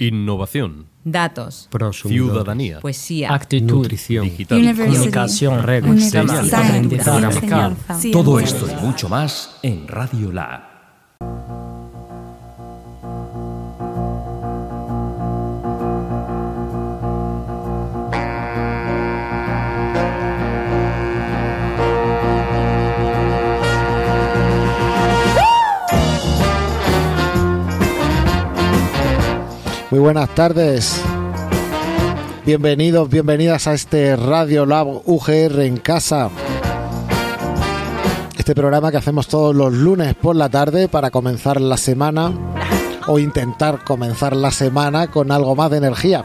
Innovación. Datos. Ciudadanía. Poesía. Actitud. Nutrición. Digital. Comunicación. Aprendizaje. Todo esto y mucho más en Radio Lab. Buenas tardes. Bienvenidos, bienvenidas a este Radio Lab UGR en casa. Este programa que hacemos todos los lunes por la tarde para comenzar la semana o intentar comenzar la semana con algo más de energía.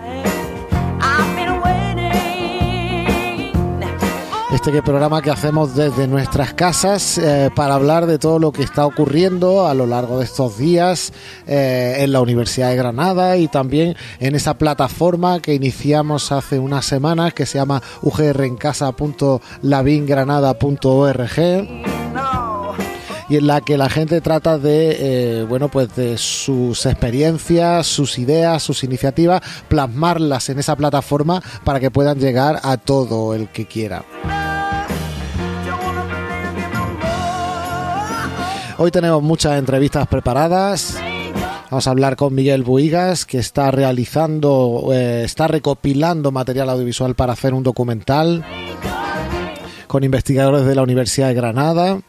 Este programa que hacemos desde nuestras casas eh, para hablar de todo lo que está ocurriendo a lo largo de estos días eh, en la Universidad de Granada y también en esa plataforma que iniciamos hace unas semanas que se llama ugrrencasa.lavingranada.org y en la que la gente trata de eh, bueno pues de sus experiencias, sus ideas, sus iniciativas, plasmarlas en esa plataforma para que puedan llegar a todo el que quiera. Hoy tenemos muchas entrevistas preparadas. Vamos a hablar con Miguel Buigas, que está realizando, eh, está recopilando material audiovisual para hacer un documental con investigadores de la Universidad de Granada,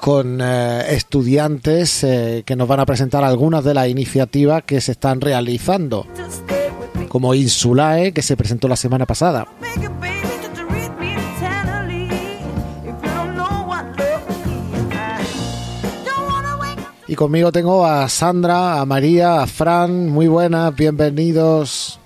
con eh, estudiantes eh, que nos van a presentar algunas de las iniciativas que se están realizando, como Insulae, que se presentó la semana pasada. Y conmigo tengo a Sandra, a María, a Fran. Muy buenas, bienvenidos.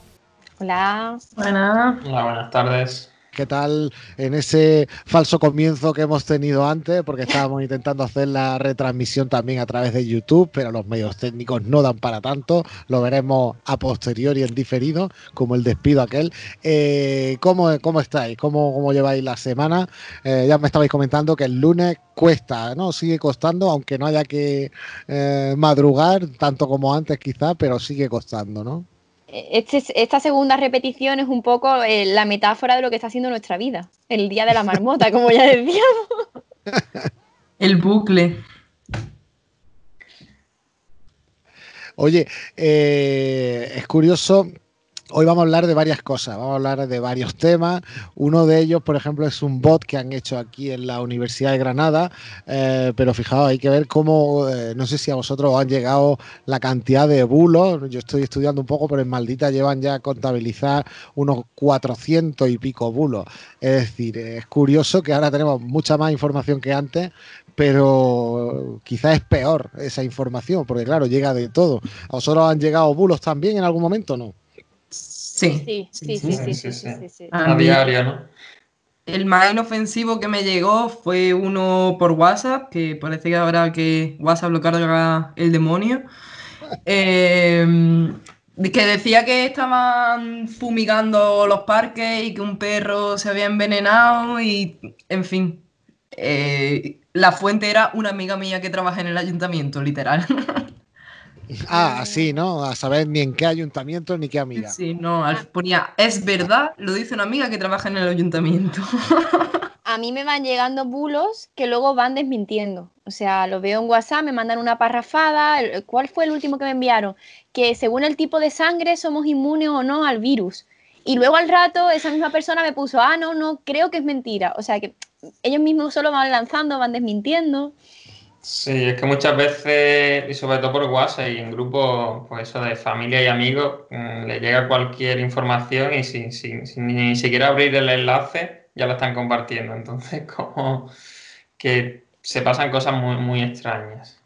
Hola. Buenas. Hola, buenas tardes. ¿Qué tal en ese falso comienzo que hemos tenido antes? Porque estábamos intentando hacer la retransmisión también a través de YouTube, pero los medios técnicos no dan para tanto. Lo veremos a posteriori en diferido, como el despido aquel. Eh, ¿cómo, ¿cómo, estáis? ¿Cómo, ¿Cómo, lleváis la semana? Eh, ya me estabais comentando que el lunes cuesta, ¿no? Sigue costando, aunque no haya que eh, madrugar tanto como antes quizá, pero sigue costando, ¿no? Este, esta segunda repetición es un poco eh, la metáfora de lo que está haciendo nuestra vida. El día de la marmota, como ya decíamos. El bucle. Oye, eh, es curioso Hoy vamos a hablar de varias cosas, vamos a hablar de varios temas. Uno de ellos, por ejemplo, es un bot que han hecho aquí en la Universidad de Granada, eh, pero fijaos, hay que ver cómo, eh, no sé si a vosotros os han llegado la cantidad de bulos, yo estoy estudiando un poco, pero en Maldita llevan ya a contabilizar unos 400 y pico bulos. Es decir, es curioso que ahora tenemos mucha más información que antes, pero quizás es peor esa información, porque claro, llega de todo. ¿A vosotros han llegado bulos también en algún momento no? Sí. Sí, sí, sí, sí, A diario, ¿no? El más inofensivo que me llegó fue uno por WhatsApp, que parece que ahora que WhatsApp lo carga el demonio. Em, que decía que estaban fumigando los parques y que un perro se había envenenado y, en fin, eh, la fuente era una amiga mía que trabaja en el ayuntamiento, literal. Ah, así, ¿no? A saber ni en qué ayuntamiento ni qué amiga. Sí, no, ponía, es verdad, lo dice una amiga que trabaja en el ayuntamiento. A mí me van llegando bulos que luego van desmintiendo. O sea, lo veo en WhatsApp, me mandan una parrafada. ¿Cuál fue el último que me enviaron? Que según el tipo de sangre somos inmunes o no al virus. Y luego al rato esa misma persona me puso, ah, no, no, creo que es mentira. O sea, que ellos mismos solo van lanzando, van desmintiendo. Sí, es que muchas veces, y sobre todo por WhatsApp y en grupos, pues eso de familia y amigos, mm, le llega cualquier información y sin, ni siquiera abrir el enlace ya la están compartiendo. Entonces, como que se pasan cosas muy, muy extrañas.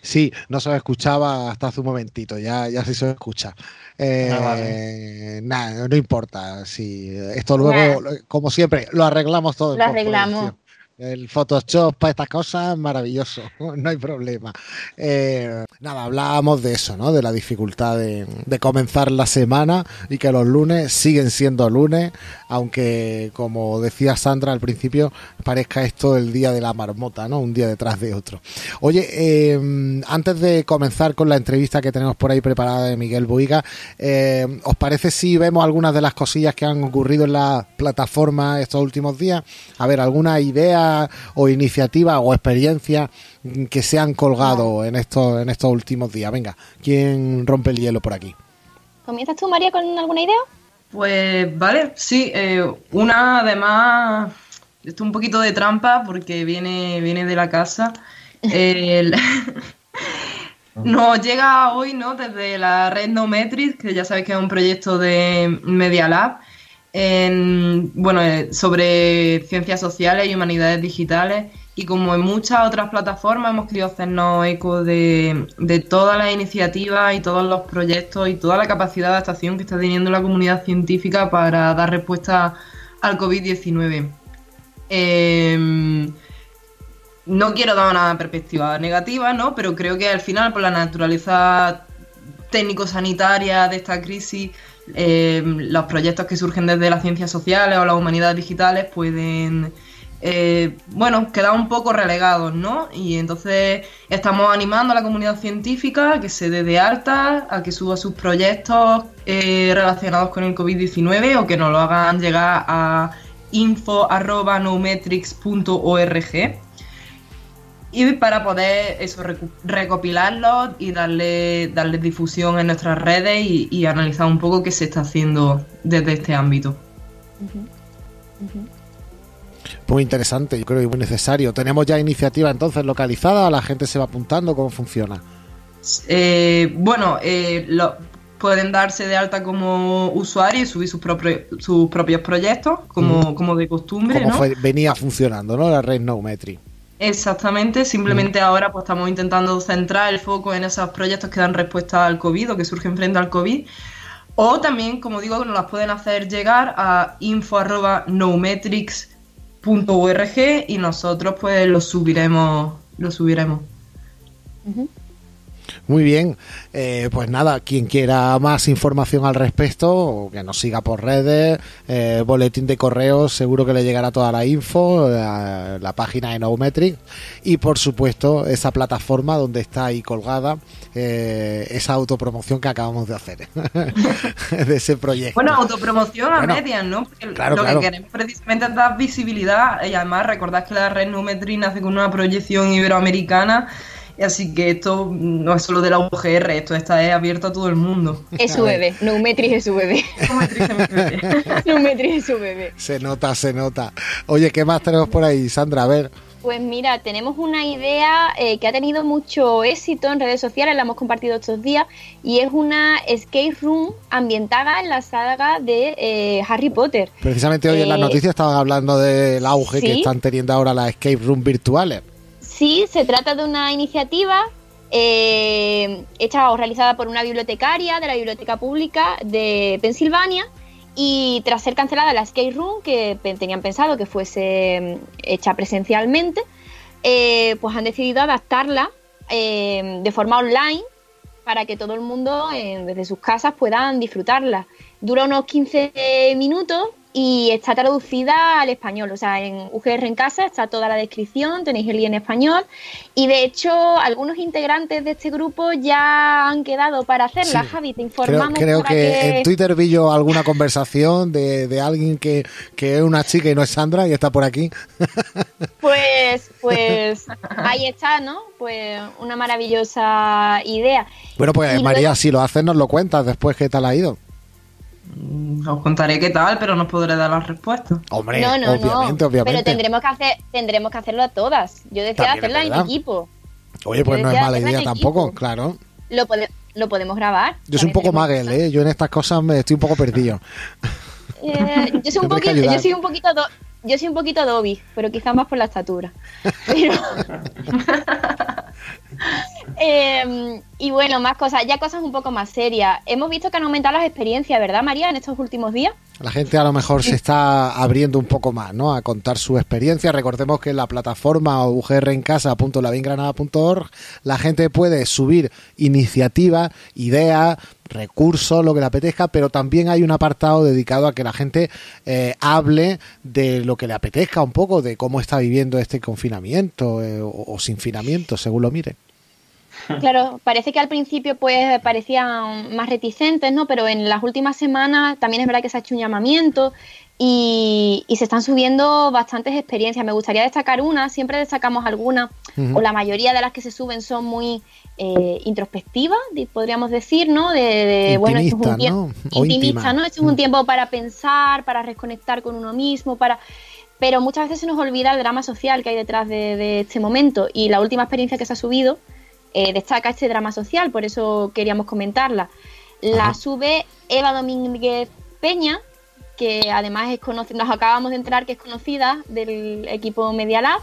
Sí, no se escuchaba hasta hace un momentito, ya, ya sí se escucha. Eh, nada, no importa. Si esto luego, como siempre, lo arreglamos todo. Lo arreglamos. El Photoshop para estas cosas, maravilloso, no hay problema. Eh, nada, hablábamos de eso, ¿no? De la dificultad de, comenzar la semana y que los lunes siguen siendo lunes, aunque como decía Sandra al principio, parezca esto el día de la marmota, ¿no? Un día detrás de otro. Oye, eh, antes de comenzar con la entrevista que tenemos por ahí preparada de Miguel Buiga, eh, ¿os parece si vemos algunas de las cosillas que han ocurrido en la plataforma estos últimos días? A ver, ¿alguna idea? O iniciativa o experiencia que se han colgado en estos, en estos últimos días. Venga, ¿quién rompe el hielo por aquí? ¿Comienzas tú, María, con alguna idea? Pues vale, sí, eh, una además, esto un poquito de trampa porque viene, viene de la casa. El... Nos llega hoy, ¿no? Desde la red Nometric, que ya sabéis que es un proyecto de Media Lab, en, bueno, eh, sobre ciencias sociales y humanidades digitales. Y como en muchas otras plataformas hemos querido hacernos eco de, de todas las iniciativas y todos los proyectos y toda la capacidad de adaptación que está teniendo la comunidad científica para dar respuesta al COVID-19. Em, no quiero dar una perspectiva negativa, ¿no? Pero creo que al final, por la naturaleza técnico-sanitaria de esta crisis, eh, los proyectos que surgen desde las ciencias sociales o las humanidades digitales pueden, eh, bueno, quedar un poco relegados, ¿no? Y entonces estamos animando a la comunidad científica a que se dé de alta, a que suba sus proyectos eh, relacionados con el COVID-19 o que nos lo hagan llegar a info.nometrics.org y para poder eso recopilarlos y darle, darle difusión en nuestras redes y, analizar un poco qué se está haciendo desde este ámbito. Muy interesante, yo creo que muy necesario. ¿Tenemos ya iniciativa entonces localizada? ¿La gente se va apuntando? ¿Cómo funciona? Eh, bueno, eh, lo, pueden darse de alta como usuario y subir sus, propios, sus propios proyectos, como, como de costumbre. Como venía funcionando, ¿no? La red Nometri. Exactamente, simplemente mm. ahora pues estamos intentando centrar el foco en esos proyectos que dan respuesta al COVID o que surgen frente al COVID. O también, como digo, nos las pueden hacer llegar a info.nometrics.org y nosotros pues lo subiremos, lo subiremos. Muy bien, eh, pues nada, quien quiera más información al respecto, que nos siga por redes, eh, boletín de correos, seguro que le llegará toda la info, la, la página de Nometric y por supuesto esa plataforma donde está ahí colgada eh, esa autopromoción que acabamos de hacer de ese proyecto. Bueno, autopromoción a medias, ¿no? Porque lo que queremos precisamente es dar visibilidad y además recordad que la red Nometric nace con una proyección iberoamericana Así que esto no es solo de la UGR, esto está abierto a todo el mundo. Es su bebé, Neumetris es su bebé. Neumetris es su bebé. Se nota, se nota. Oye, ¿qué más tenemos por ahí, Sandra? A ver. Pues mira, tenemos una idea eh, que ha tenido mucho éxito en redes sociales, la hemos compartido estos días, y es una escape room ambientada en la saga de eh, Harry Potter. Precisamente hoy en las eh, noticias estaban hablando del auge que están teniendo ahora las escape room virtuales. Sí, se trata de una iniciativa eh, hecha o realizada por una bibliotecaria de la Biblioteca Pública de Pensilvania y tras ser cancelada la Skate Room, que tenían pensado que fuese mm, hecha presencialmente, eh, pues han decidido adaptarla eh, de forma online para que todo el mundo desde sus casas puedan disfrutarla. Dura unos 15 minutos y está traducida al español, o sea, en UGR en casa está toda la descripción, tenéis el link en español y de hecho algunos integrantes de este grupo ya han quedado para hacerla, Javi, te informamos. Creo, que, en Twitter vi yo alguna conversación de, de alguien que, que, es una chica y no es Sandra y está por aquí. Pues, pues ahí está, ¿no? Pues una maravillosa idea. Bueno, pues María, si lo haces nos lo cuentas después qué tal ha ido. Mm, os contaré qué tal, pero no podré dar las respuestas. Hombre, no, no, obviamente, obviamente. Pero tendremos que hacer, tendremos que hacerlo a todas. Yo decía hacerla en equipo. Oye, pues no es mala idea tampoco, claro. Lo, lo podemos grabar. Yo soy un poco maguel, ¿eh? Yo en estas cosas me estoy un poco perdido. Eh, yo soy un poquito, yo soy un poquito yo soy un poquito Dobby, pero quizás más por la estatura. Eh, y bueno, más cosas, ya cosas un poco más serias. Hemos visto que han aumentado las experiencias, ¿verdad, María, en estos últimos días? La gente a lo mejor se está abriendo un poco más, ¿no? A contar su experiencia. Recordemos que en la plataforma ugrencasa.laviengranada.org la gente puede subir iniciativas, ideas, recursos, lo que le apetezca, pero también hay un apartado dedicado a que la gente eh, hable de lo que le apetezca un poco, de cómo está viviendo este confinamiento eh, o, o sinfinamiento, según lo mire. Claro, parece que al principio pues parecían más reticentes, ¿no? Pero en las últimas semanas también es verdad que se ha hecho un llamamiento y, y se están subiendo bastantes experiencias. Me gustaría destacar una, siempre destacamos alguna, o la mayoría de las que se suben son muy eh, introspectivas, podríamos decir, ¿no? De, de bueno, esto es un tiempo ¿no? intimista, ¿no? Esto es un tiempo para pensar, para reconectar con uno mismo, para pero muchas veces se nos olvida el drama social que hay detrás de, de este momento y la última experiencia que se ha subido eh, destaca este drama social, por eso queríamos comentarla. La Ajá. sube Eva Domínguez Peña, que además es conocida, nos acabamos de enterar que es conocida del equipo Media Lab,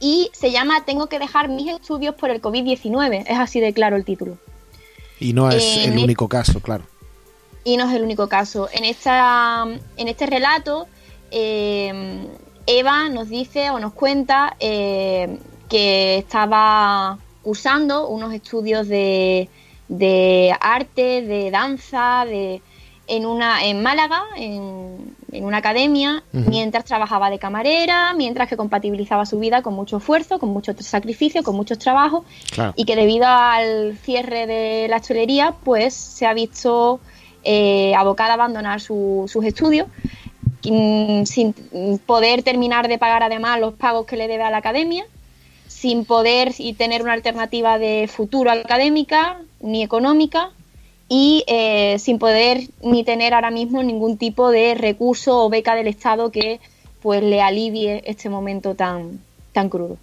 y se llama Tengo que dejar mis estudios por el COVID-19, es así de claro el título. Y no es Eh, el ne- único caso, claro. Y no es el único caso. En, esta, en este relato, eh, Eva nos dice o nos cuenta eh, que estaba cursando unos estudios de, de arte, de danza, de, en, una, en Málaga, en, en una academia, mientras trabajaba de camarera, mientras que compatibilizaba su vida con mucho esfuerzo, con mucho sacrificio, con muchos trabajos Claro. y que debido al cierre de la hostelería, pues se ha visto eh, abocada a abandonar su- sus estudios mm, sin poder terminar de pagar además los pagos que le debe a la academia, sin poder y tener una alternativa de futuro académica ni económica y eh, sin poder ni tener ahora mismo ningún tipo de recurso o beca del Estado que pues le alivie este momento tan, tan crudo.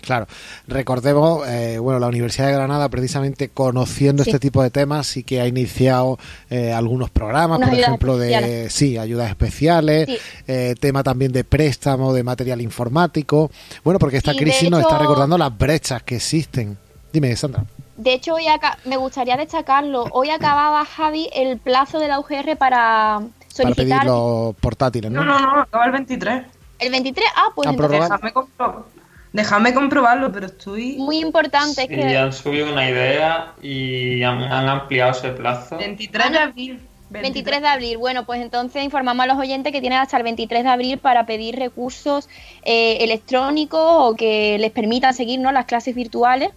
Claro, recordemos, eh, bueno, la Universidad de Granada precisamente conociendo Sí. este tipo de temas sí que ha iniciado eh, algunos programas, Unas por ejemplo, de sí, ayudas especiales, Sí. eh, tema también de préstamo de material informático. Bueno, porque esta crisis nos está recordando las brechas que existen. Dime, Sandra. De hecho, hoy me gustaría destacarlo. Hoy acababa, Javi, el plazo de la UGR para Para solicitar pedir los portátiles, ¿no? No, no, no, acaba el 23. el 23. Ah, pues entonces. Déjame, compro- déjame comprobarlo, pero estoy. muy importante. Es Y que han subido una idea y han, han ampliado ese plazo. 23 de abril. 23 de abril. Bueno, pues entonces informamos a los oyentes que tienen hasta el 23 de abril para pedir recursos eh, electrónicos o que les permitan seguir ¿no? las clases virtuales,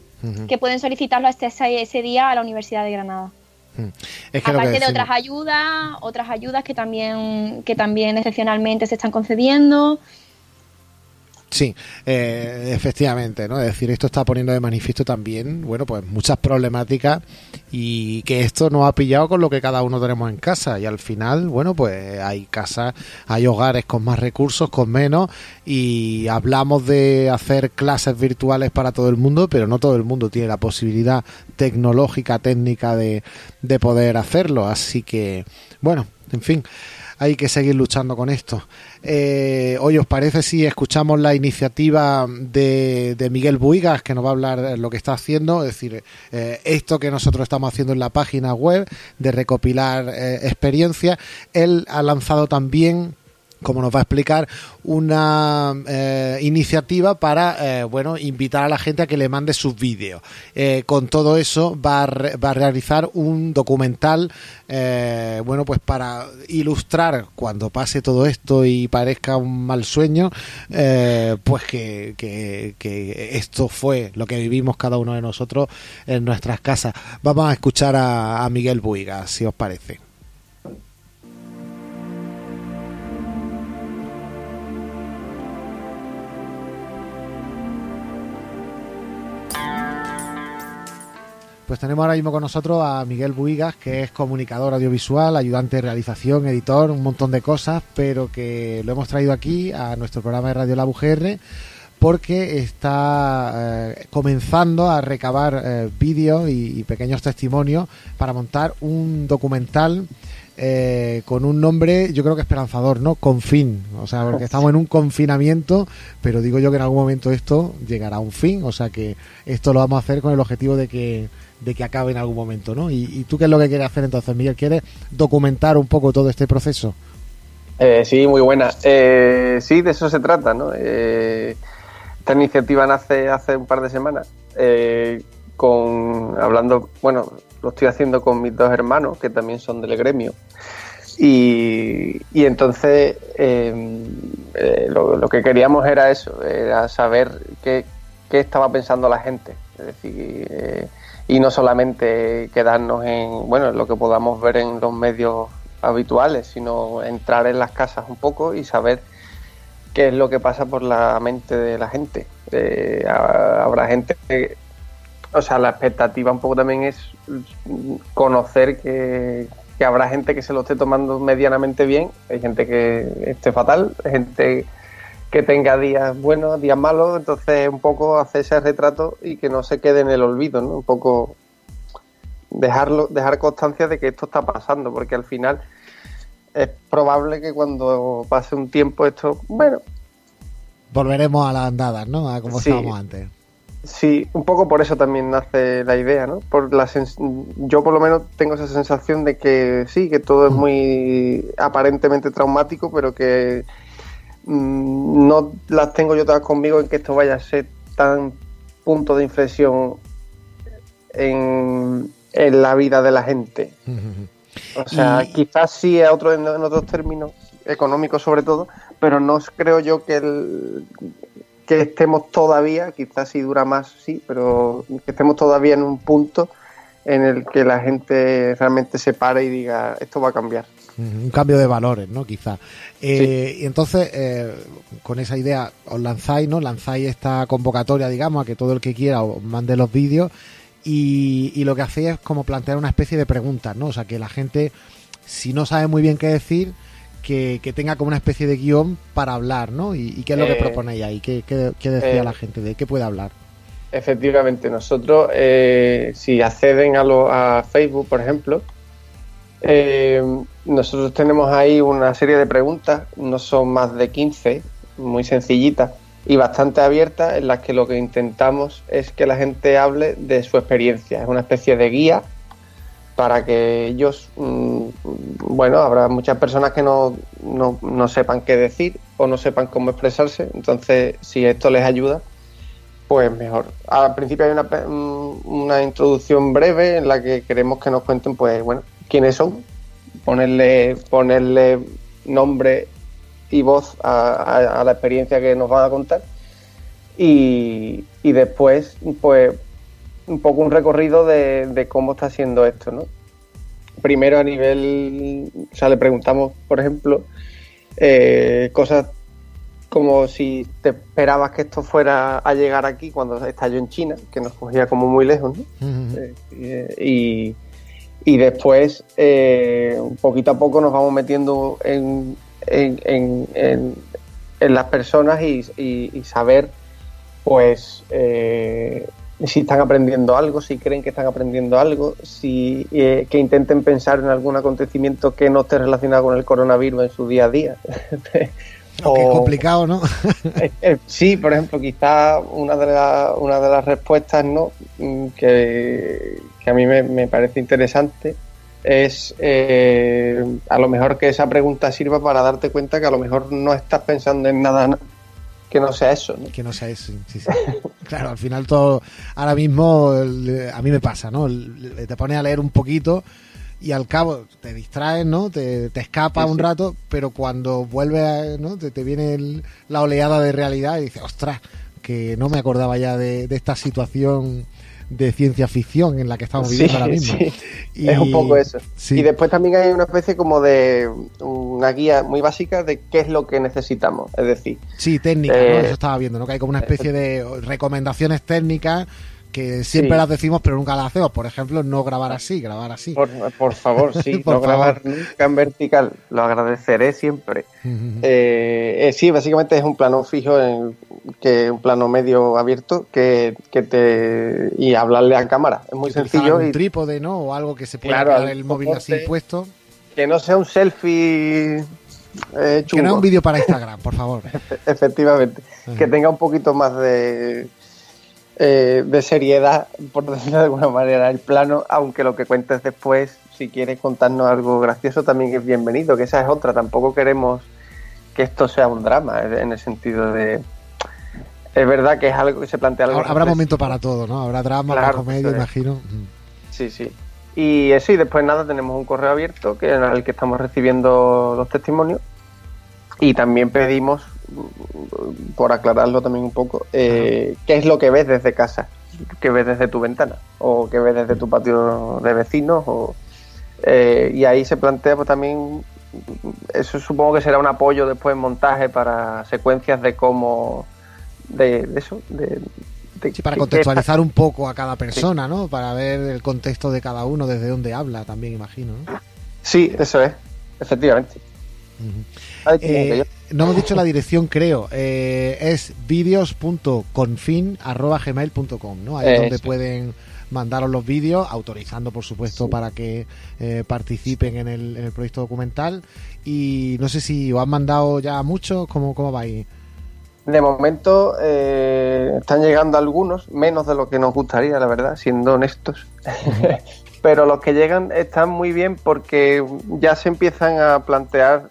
que pueden solicitarlo hasta ese, ese día a la Universidad de Granada. Es que lo que Aparte de otras ayudas, otras ayudas que también, que también excepcionalmente se están concediendo. Sí, eh, efectivamente, ¿no? Es decir, esto está poniendo de manifiesto también, bueno, pues muchas problemáticas y que esto nos ha pillado con lo que cada uno tenemos en casa y al final, bueno, pues hay casas, hay hogares con más recursos, con menos y hablamos de hacer clases virtuales para todo el mundo, pero no todo el mundo tiene la posibilidad tecnológica, técnica de, de poder hacerlo, así que, bueno, en fin hay que seguir luchando con esto. Eh, hoy os parece si escuchamos la iniciativa de, de Miguel Buigas, que nos va a hablar lo que está haciendo, es decir, eh, esto que nosotros estamos haciendo en la página web de recopilar eh, experiencias. Él ha lanzado también como nos va a explicar, una eh, iniciativa para eh, bueno invitar a la gente a que le mande sus vídeos. Eh, con todo eso va a, a realizar un documental, eh, bueno pues para ilustrar cuando pase todo esto y parezca un mal sueño, pues que, que- esto fue lo que vivimos cada uno de nosotros en nuestras casas. Vamos a escuchar a, a Miguel Buigas, si os parece. Pues tenemos ahora mismo con nosotros a Miguel Buigas, que es comunicador audiovisual, ayudante de realización, editor, un montón de cosas, pero que lo hemos traído aquí a nuestro programa de Radio La UGR porque está eh, comenzando a recabar eh, vídeos y, y pequeños testimonios para montar un documental eh, con un nombre, yo creo que esperanzador, ¿no? Confín. O sea, porque estamos en un confinamiento, pero digo yo que en algún momento esto llegará a un fin. O sea, que esto lo vamos a hacer con el objetivo de que, de que acabe en algún momento, ¿no? ¿Y, tú qué es lo que quieres hacer entonces, Miguel? ¿Quieres documentar un poco todo este proceso? Eh, sí, muy buena. Eh, sí, de eso se trata, ¿no? Eh, esta iniciativa nace hace un par de semanas, con hablando, bueno, lo estoy haciendo con mis dos hermanos, que también son del gremio. Y, entonces em, lo, que queríamos era eso, era saber qué, qué estaba pensando la gente. Es decir, y no solamente quedarnos en bueno lo que podamos ver en los medios habituales, sino entrar en las casas un poco y saber qué es lo que pasa por la mente de la gente. Eh, habrá gente que, o sea, la expectativa un poco también es conocer que, que, habrá gente que se lo esté tomando medianamente bien, hay gente que esté fatal, hay gente que tenga días buenos, días malos, entonces un poco hacer ese retrato y que no se quede en el olvido, ¿no? Un poco dejarlo, dejar constancia de que esto está pasando, porque al final es probable que cuando pase un tiempo esto, bueno... Volveremos a las andadas, ¿no? A como estábamos antes. Sí, un poco por eso también nace la idea, ¿no? Por la yo por lo menos tengo esa sensación de que sí, que todo es mm. muy aparentemente traumático, pero que mm, no las tengo yo todas conmigo en que esto vaya a ser tan punto de inflexión en, en la vida de la gente. O sea, quizás sí a otro, en, otros términos, económicos sobre todo, pero no creo yo que, el, que estemos todavía, quizás si dura más, sí, pero que estemos todavía en un punto en el que la gente realmente se pare y diga, esto va a cambiar. Un cambio de valores, ¿no? Quizá. Eh, y entonces, eh, con esa idea, os lanzáis, ¿no? Lanzáis esta convocatoria, digamos, a que todo el que quiera os mande los vídeos y, lo que hacía es como plantear una especie de preguntas, ¿no? O sea, que la gente, si no sabe muy bien qué decir, que, tenga como una especie de guion para hablar, ¿no? ¿Y, qué es lo que eh, proponéis ahí? ¿Qué, decía eh, la gente? ¿De qué puede hablar? Efectivamente, nosotros, eh, si acceden a, lo, a Facebook, por ejemplo, nosotros tenemos ahí una serie de preguntas, no son más de 15, muy sencillitas, y bastante abierta en las que lo que intentamos es que la gente hable de su experiencia. Es una especie de guía para que ellos, mm, bueno, habrá muchas personas que no, no, sepan qué decir o no sepan cómo expresarse, entonces si esto les ayuda, pues mejor. Al principio hay una, mm, una introducción breve en la que queremos que nos cuenten, pues bueno, quiénes son, ponerle, ponerle nombre y voz a, la experiencia que nos van a contar. Y, después, pues, un poco un recorrido de, cómo está siendo esto, ¿no? Primero a nivel, o sea, le preguntamos, por ejemplo, eh, cosas como si te esperabas que esto fuera a llegar aquí cuando estalló en China, que nos cogía como muy lejos, ¿no? Eh, y, y, después, eh, poquito a poco nos vamos metiendo en, en, en, en las personas y, saber pues eh, si están aprendiendo algo, si creen que están aprendiendo algo, si eh, que intenten pensar en algún acontecimiento que no esté relacionado con el coronavirus en su día a día. o, es complicado, ¿no? Eh, sí, por ejemplo, quizá una de, una de las respuestas ¿no? Mm, que, a mí me, me parece interesante es eh, a lo mejor que esa pregunta sirva para darte cuenta que a lo mejor no estás pensando en nada que no sea eso. Que no sea eso, sí, sí. claro, al final todo, ahora mismo a mí me pasa, ¿no? Te pones a leer un poquito y al cabo te distraes, ¿no? Te, te escapa un rato, pero cuando vuelve, ¿no? Te, te viene la oleada de realidad y dices, ostras, que no me acordaba ya de, de esta situación de ciencia ficción en la que estamos viviendo ahora mismo. Y, es un poco eso. Y después también hay una especie como de una guía muy básica de qué es lo que necesitamos. Es decir, sí, técnica, ¿no? Eh, eso estaba viendo, ¿no? Que hay como una especie de recomendaciones técnicas que siempre las decimos pero nunca las hacemos. Por ejemplo, no grabar así, grabar así. Por, favor, sí, no grabar nunca en vertical. Lo agradeceré siempre. Eh, eh, sí, básicamente es un plano fijo, en, que un plano medio abierto que, te y hablarle a cámara. Es muy sencillo. Un trípode, ¿no? O algo que se pueda claro, el móvil así puesto. Que no sea un selfie eh, Que no es un vídeo para Instagram, por favor. Efectivamente. Que tenga un poquito más de, eh, de seriedad, por decirlo de alguna manera, el plano, aunque lo que cuentes después, si quieres contarnos algo gracioso, también es bienvenido, que esa es otra. Tampoco queremos que esto sea un drama, en el sentido de. Es verdad que es algo que se plantea algo. Habrá momento para todo, ¿no? Habrá drama, Claro, comedia, imagino. Sí, sí. Y eso, y después nada, tenemos un correo abierto que en el que estamos recibiendo los testimonios. Y también pedimos, por aclararlo también un poco, eh, qué es lo que ves desde casa, qué ves desde tu ventana, o qué ves desde tu patio de vecinos, o, eh, y ahí se plantea pues también, eso supongo que será un apoyo después en montaje para secuencias de cómo, de, de eso, de, Sí, para contextualizar un poco a cada persona, ¿no? Para ver el contexto de cada uno, desde dónde habla también, imagino, ¿no? Sí, eso es, efectivamente. Ujú. Ay, Eh, no hemos dicho la dirección, creo. Eh, es vídeos.confin.gmail.com, ¿no? Ahí es donde pueden mandaros los vídeos, autorizando, por supuesto, para que eh, participen en el, en el proyecto documental. Y no sé si os han mandado ya muchos, ¿cómo, cómo vais? De momento eh, están llegando algunos, menos de lo que nos gustaría, la verdad, siendo honestos. Pero los que llegan están muy bien porque ya se empiezan a plantear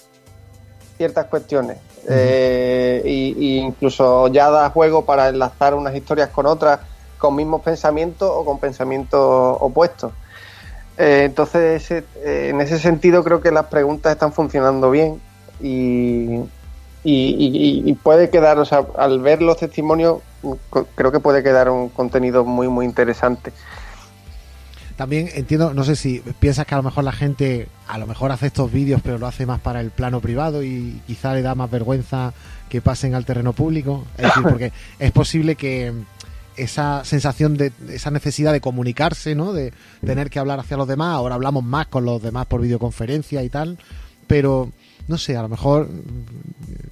ciertas cuestiones. Eh, y, y incluso ya da juego para enlazar unas historias con otras con mismos pensamientos o con pensamientos opuestos. Eh, entonces, eh, en ese sentido, creo que las preguntas están funcionando bien y, y, y- y puede quedar, o sea, al ver los testimonios, co- creo que puede quedar un contenido muy, muy interesante. También entiendo, no sé si piensas que a lo mejor la gente a lo mejor hace estos vídeos pero lo hace más para el plano privado y quizá le da más vergüenza que pasen al terreno público. Es decir, porque es posible que esa sensación de esa necesidad de comunicarse, ¿no? De tener que hablar hacia los demás, ahora hablamos más con los demás por videoconferencia y tal, pero no sé, a lo mejor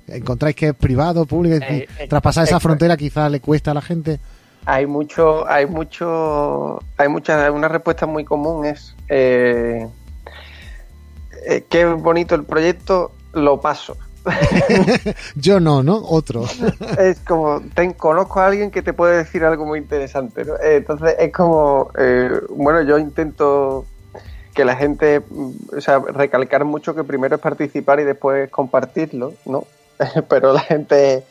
encontráis que es privado, público, Eh, eh, traspasar esa exacto. frontera quizá le cuesta a la gente. Hay mucho, hay mucho, hay muchas, una respuesta muy común es eh, eh, qué bonito el proyecto, lo paso. Yo no, ¿no? Otro. es como, ten, conozco a alguien que te puede decir algo muy interesante, ¿no? Eh, Entonces es como, eh, bueno, yo intento que la gente, mm, o sea, recalcar mucho que primero es participar y después compartirlo, ¿no? Pero la gente,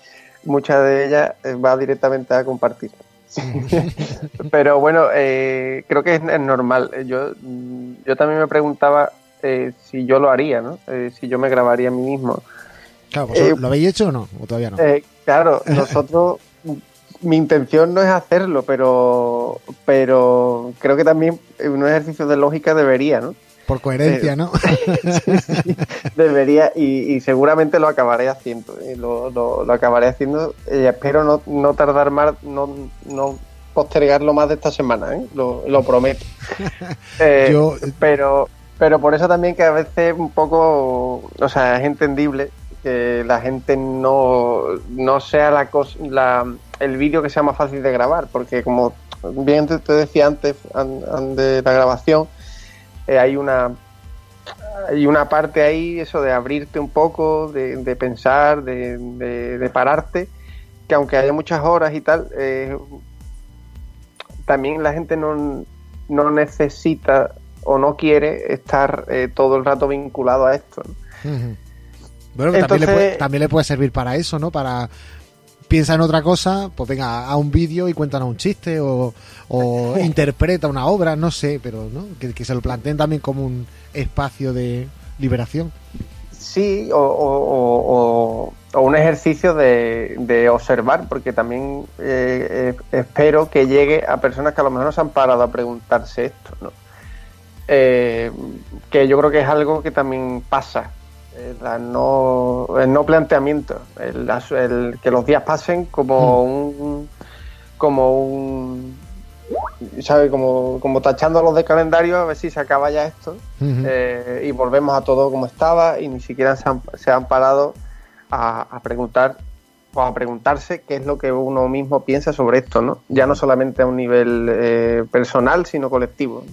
mucha de ella va directamente a compartir. Pero bueno, eh, creo que es, es normal. Yo, yo también me preguntaba eh, si yo lo haría, ¿no? Eh, si yo me grabaría a mí mismo. Claro, ¿vosotros Eh, ¿lo habéis hecho o no? ¿O todavía no? Eh, claro, nosotros, mi intención no es hacerlo, pero, pero creo que también un ejercicio de lógica debería, ¿no? Por coherencia, eh, ¿no? Debería y, y seguramente lo acabaré haciendo. eh, Lo, lo- lo acabaré haciendo. y espero no, no tardar más, no, no postergarlo más de esta semana, ¿eh? lo, lo prometo. Eh, Yo- pero, pero por eso también que a veces un poco, o sea, es entendible que la gente no, no sea la cosa, la, el vídeo que sea más fácil de grabar, porque como bien te, decía antes an- an- de la grabación, eh, hay una hay una parte ahí, eso de abrirte un poco, de, de pensar, de, de- de pararte, que aunque haya muchas horas y tal, eh, también la gente no, no necesita o no quiere estar eh, todo el rato vinculado a esto. Bueno, que también, le Entonces- puede, también le puede servir para eso, ¿no? Para piensa en otra cosa, pues venga, a un vídeo y cuéntanos un chiste o, o interpreta una obra, no sé, pero ¿no? Que, que se lo planteen también como un espacio de liberación. Sí, o, o- o- o- o un ejercicio de, de observar, porque también eh, espero que llegue a personas que a lo mejor no se han parado a preguntarse esto, ¿no? Eh, que yo creo que es algo que también pasa, la no, el no planteamiento, el, el que los días pasen como un como un ¿sabe? Como, como tachándolos de calendario a ver si se acaba ya esto eh, y volvemos a todo como estaba y ni siquiera se han, se han parado a, a preguntar o a preguntarse qué es lo que uno mismo piensa sobre esto, ¿no? Ya no solamente a un nivel eh, personal, sino colectivo.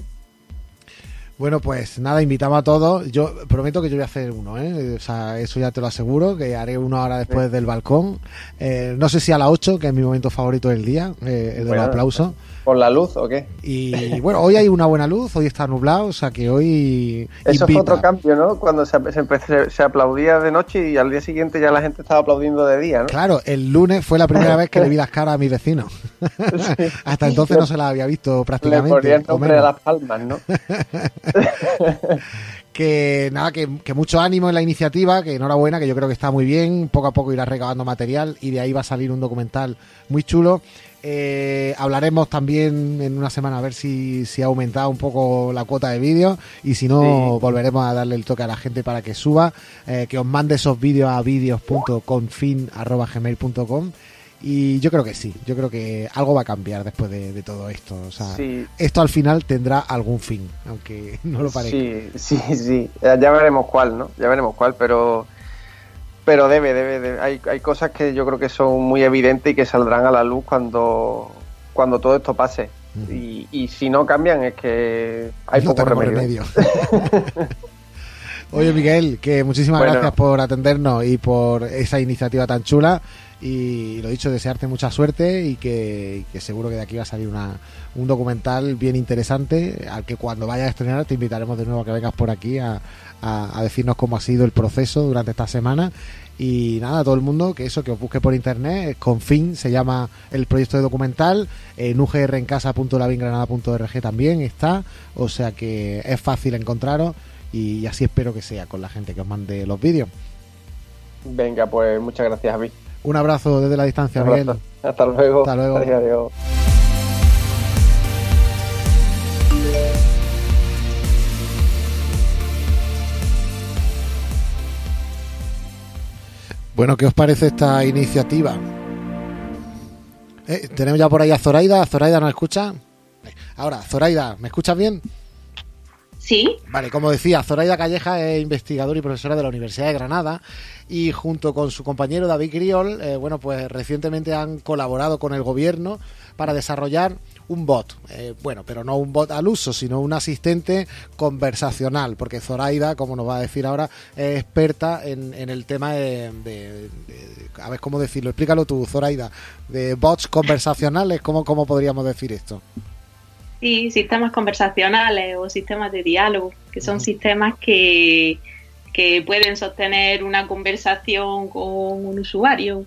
Bueno, pues nada, invitamos a todos. Yo prometo que yo voy a hacer uno, ¿eh? O sea, eso ya te lo aseguro, que haré uno ahora después del balcón. Eh, no sé si a las 8, que es mi momento favorito del día, eh, el de Bueno, los aplausos. ¿Por la luz o qué? Y bueno, hoy hay una buena luz, hoy está nublado, o sea que hoy Eso fue otro cambio, ¿no? Cuando se, se, se aplaudía de noche y al día siguiente ya la gente estaba aplaudiendo de día, ¿no? Claro, el lunes fue la primera vez que le vi las caras a mis vecinos. Hasta entonces no se las había visto Le prácticamente. ponían o nombre a las palmas, ¿no? que nada, que, que mucho ánimo en la iniciativa, que enhorabuena, que yo creo que está muy bien, poco a poco irá recabando material y de ahí va a salir un documental muy chulo. Eh, hablaremos también en una semana a ver si, si ha aumentado un poco la cuota de vídeos y si no Sí. volveremos a darle el toque a la gente para que suba, eh, que os mande esos vídeos a vídeos.confin.gmail.com y yo creo que sí, yo creo que algo va a cambiar después de, de todo esto. O sea, Sí. esto al final tendrá algún fin, aunque no lo parezca. Sí, sí, sí. Ya ya veremos cuál, ¿no? Ya veremos cuál, pero pero debe, debe, debe. Hay, hay cosas que yo creo que son muy evidentes y que saldrán a la luz cuando, cuando todo esto pase. Y, y si no cambian es que hay no poco remedio. remedio. Oye, Miguel, que muchísimas Bueno. gracias por atendernos y por esa iniciativa tan chula. Y lo dicho, desearte mucha suerte y que, y que seguro que de aquí va a salir una, un documental bien interesante al que cuando vayas a estrenar te invitaremos de nuevo a que vengas por aquí a, a- a decirnos cómo ha sido el proceso durante esta semana. Y nada, todo el mundo, que eso, que os busque por internet, Confin se llama el proyecto de documental, en ugrencasa.lavingranada.org también está, o sea que es fácil encontraros y así espero que sea con la gente que os mande los vídeos. Venga, pues muchas gracias, Javi. Un abrazo desde la distancia, Miguel. Hasta luego. Hasta luego. Adiós, adiós. Bueno, ¿qué os parece esta iniciativa? Eh, tenemos ya por ahí a Zoraida. ¿Zoraida nos escucha? Ahora, Zoraida, ¿me escuchas bien? Sí, Vale, como decía, Zoraida Calleja es investigadora y profesora de la Universidad de Granada y junto con su compañero David Griol, eh, bueno, pues recientemente han colaborado con el gobierno para desarrollar un bot. Eh, bueno, pero no un bot al uso, sino un asistente conversacional, porque Zoraida, como nos va a decir ahora, es experta en, en el tema de, de- de- A ver, ¿cómo decirlo? Explícalo tú, Zoraida. De bots conversacionales, ¿cómo, cómo podríamos decir esto? sí, sistemas conversacionales o sistemas de diálogo, que son sistemas que, que pueden sostener una conversación con un usuario.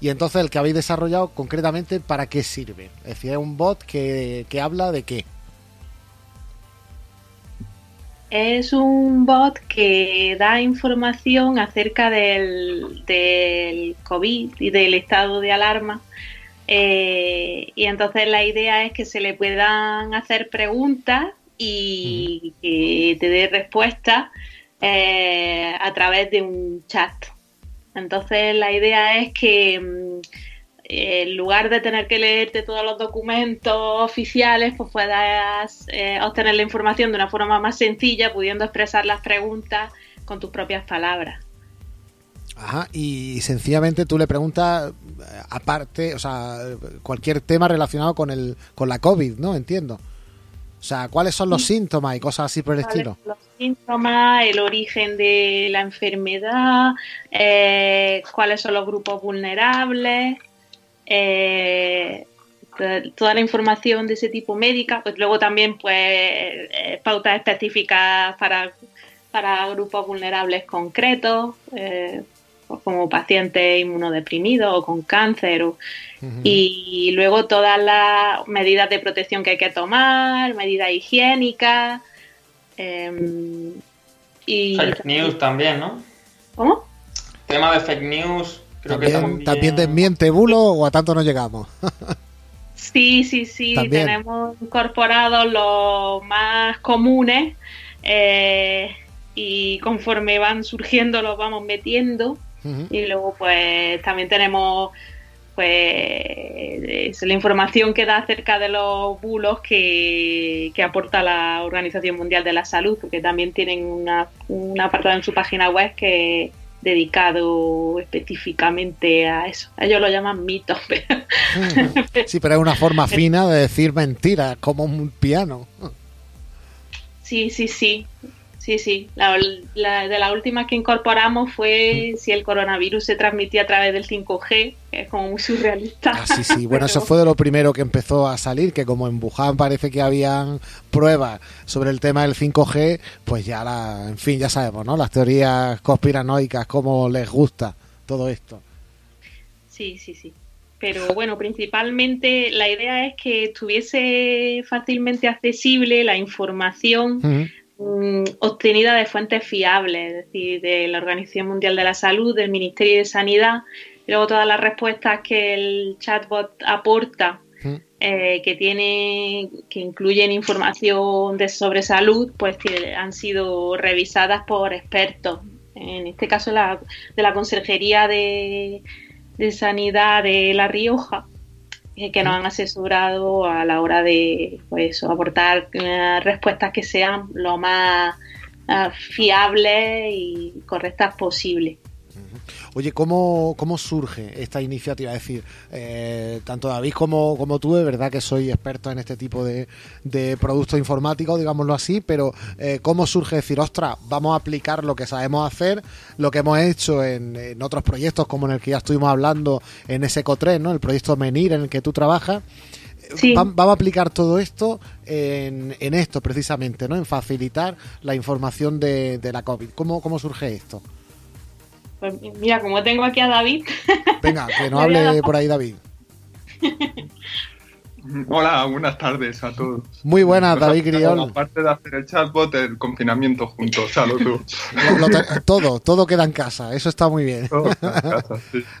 Y entonces el que habéis desarrollado concretamente, ¿para qué sirve? Es decir, es un bot que, que habla de qué. Es un bot que da información acerca del, del COVID y del estado de alarma. Eh, y entonces la idea es que se le puedan hacer preguntas y que te dé respuestas eh, a través de un chat. Entonces la idea es que mm, en lugar de tener que leerte todos los documentos oficiales, pues puedas eh, obtener la información de una forma más sencilla, pudiendo expresar las preguntas con tus propias palabras. Ajá, y sencillamente tú le preguntas, eh, aparte, o sea, cualquier tema relacionado con el con la COVID, ¿no? Entiendo. O sea, ¿cuáles son los síntomas y cosas así por el ¿Cuáles estilo? Los síntomas, el origen de la enfermedad, eh, cuáles son los grupos vulnerables, eh, to- toda la información de ese tipo médica, pues luego también pues eh, pautas específicas para, para grupos vulnerables concretos, eh, pues, como pacientes inmunodeprimidos o con cáncer o, y luego todas las medidas de protección que hay que tomar, medidas higiénicas. em, y Fake news también, ¿no? ¿Cómo? Tema de fake news, creo que ¿También, también. ¿También desmiente bulo o a tanto no llegamos? Sí, sí, sí, También. tenemos incorporados los más comunes eh, y conforme van surgiendo los vamos metiendo Y luego pues también tenemos pues es la información que da acerca de los bulos que, que aporta la Organización Mundial de la Salud, porque también tienen una, un apartado en su página web que dedicado específicamente a eso. Ellos lo llaman mitos, pero Sí, pero es una forma fina de decir mentiras, como un piano. Sí, sí, sí. Sí, sí. La, la, de las últimas que incorporamos fue si el coronavirus se transmitía a través del 5G, que es como muy surrealista. Ah, sí, sí. Bueno, eso fue de lo primero que empezó a salir, que como en Wuhan parece que habían pruebas sobre el tema del 5G, pues ya la, en fin, ya sabemos, ¿no? Las teorías conspiranoicas, cómo les gusta todo esto. Sí, sí, sí. Pero bueno, principalmente la idea es que estuviese fácilmente accesible la información mm, obtenida de fuentes fiables, es decir, de la Organización Mundial de la Salud, del Ministerio de Sanidad, y luego todas las respuestas que el chatbot aporta, eh, que tiene, que incluyen información de, sobre salud, pues han sido revisadas por expertos. En este caso, la, de la Consejería de de Sanidad de La Rioja, que nos han asesorado a la hora de pues, aportar eh, respuestas que sean lo más eh, fiables y correctas posible. Oye, ¿cómo, ¿cómo surge esta iniciativa? Es decir, eh, tanto David como, como tú, de verdad que soy experto en este tipo de, de productos informáticos, digámoslo así, pero eh, ¿cómo surge decir, ostras, vamos a aplicar lo que sabemos hacer, lo que hemos hecho en, otros proyectos como en el que ya estuvimos hablando en SECO3, ¿no? el proyecto Menir en el que tú trabajas? vamos a aplicar todo esto en, en, esto precisamente, ¿no? En facilitar la información de, de la COVID. ¿Cómo, ¿Cómo surge esto? Pues mira, como tengo aquí a David. Venga, que no hable por ahí David. Hola, buenas tardes a todos. Muy buenas, David Griol. Aparte de hacer el chatbot, el confinamiento juntos, tú. todo, todo queda en casa, eso está muy bien.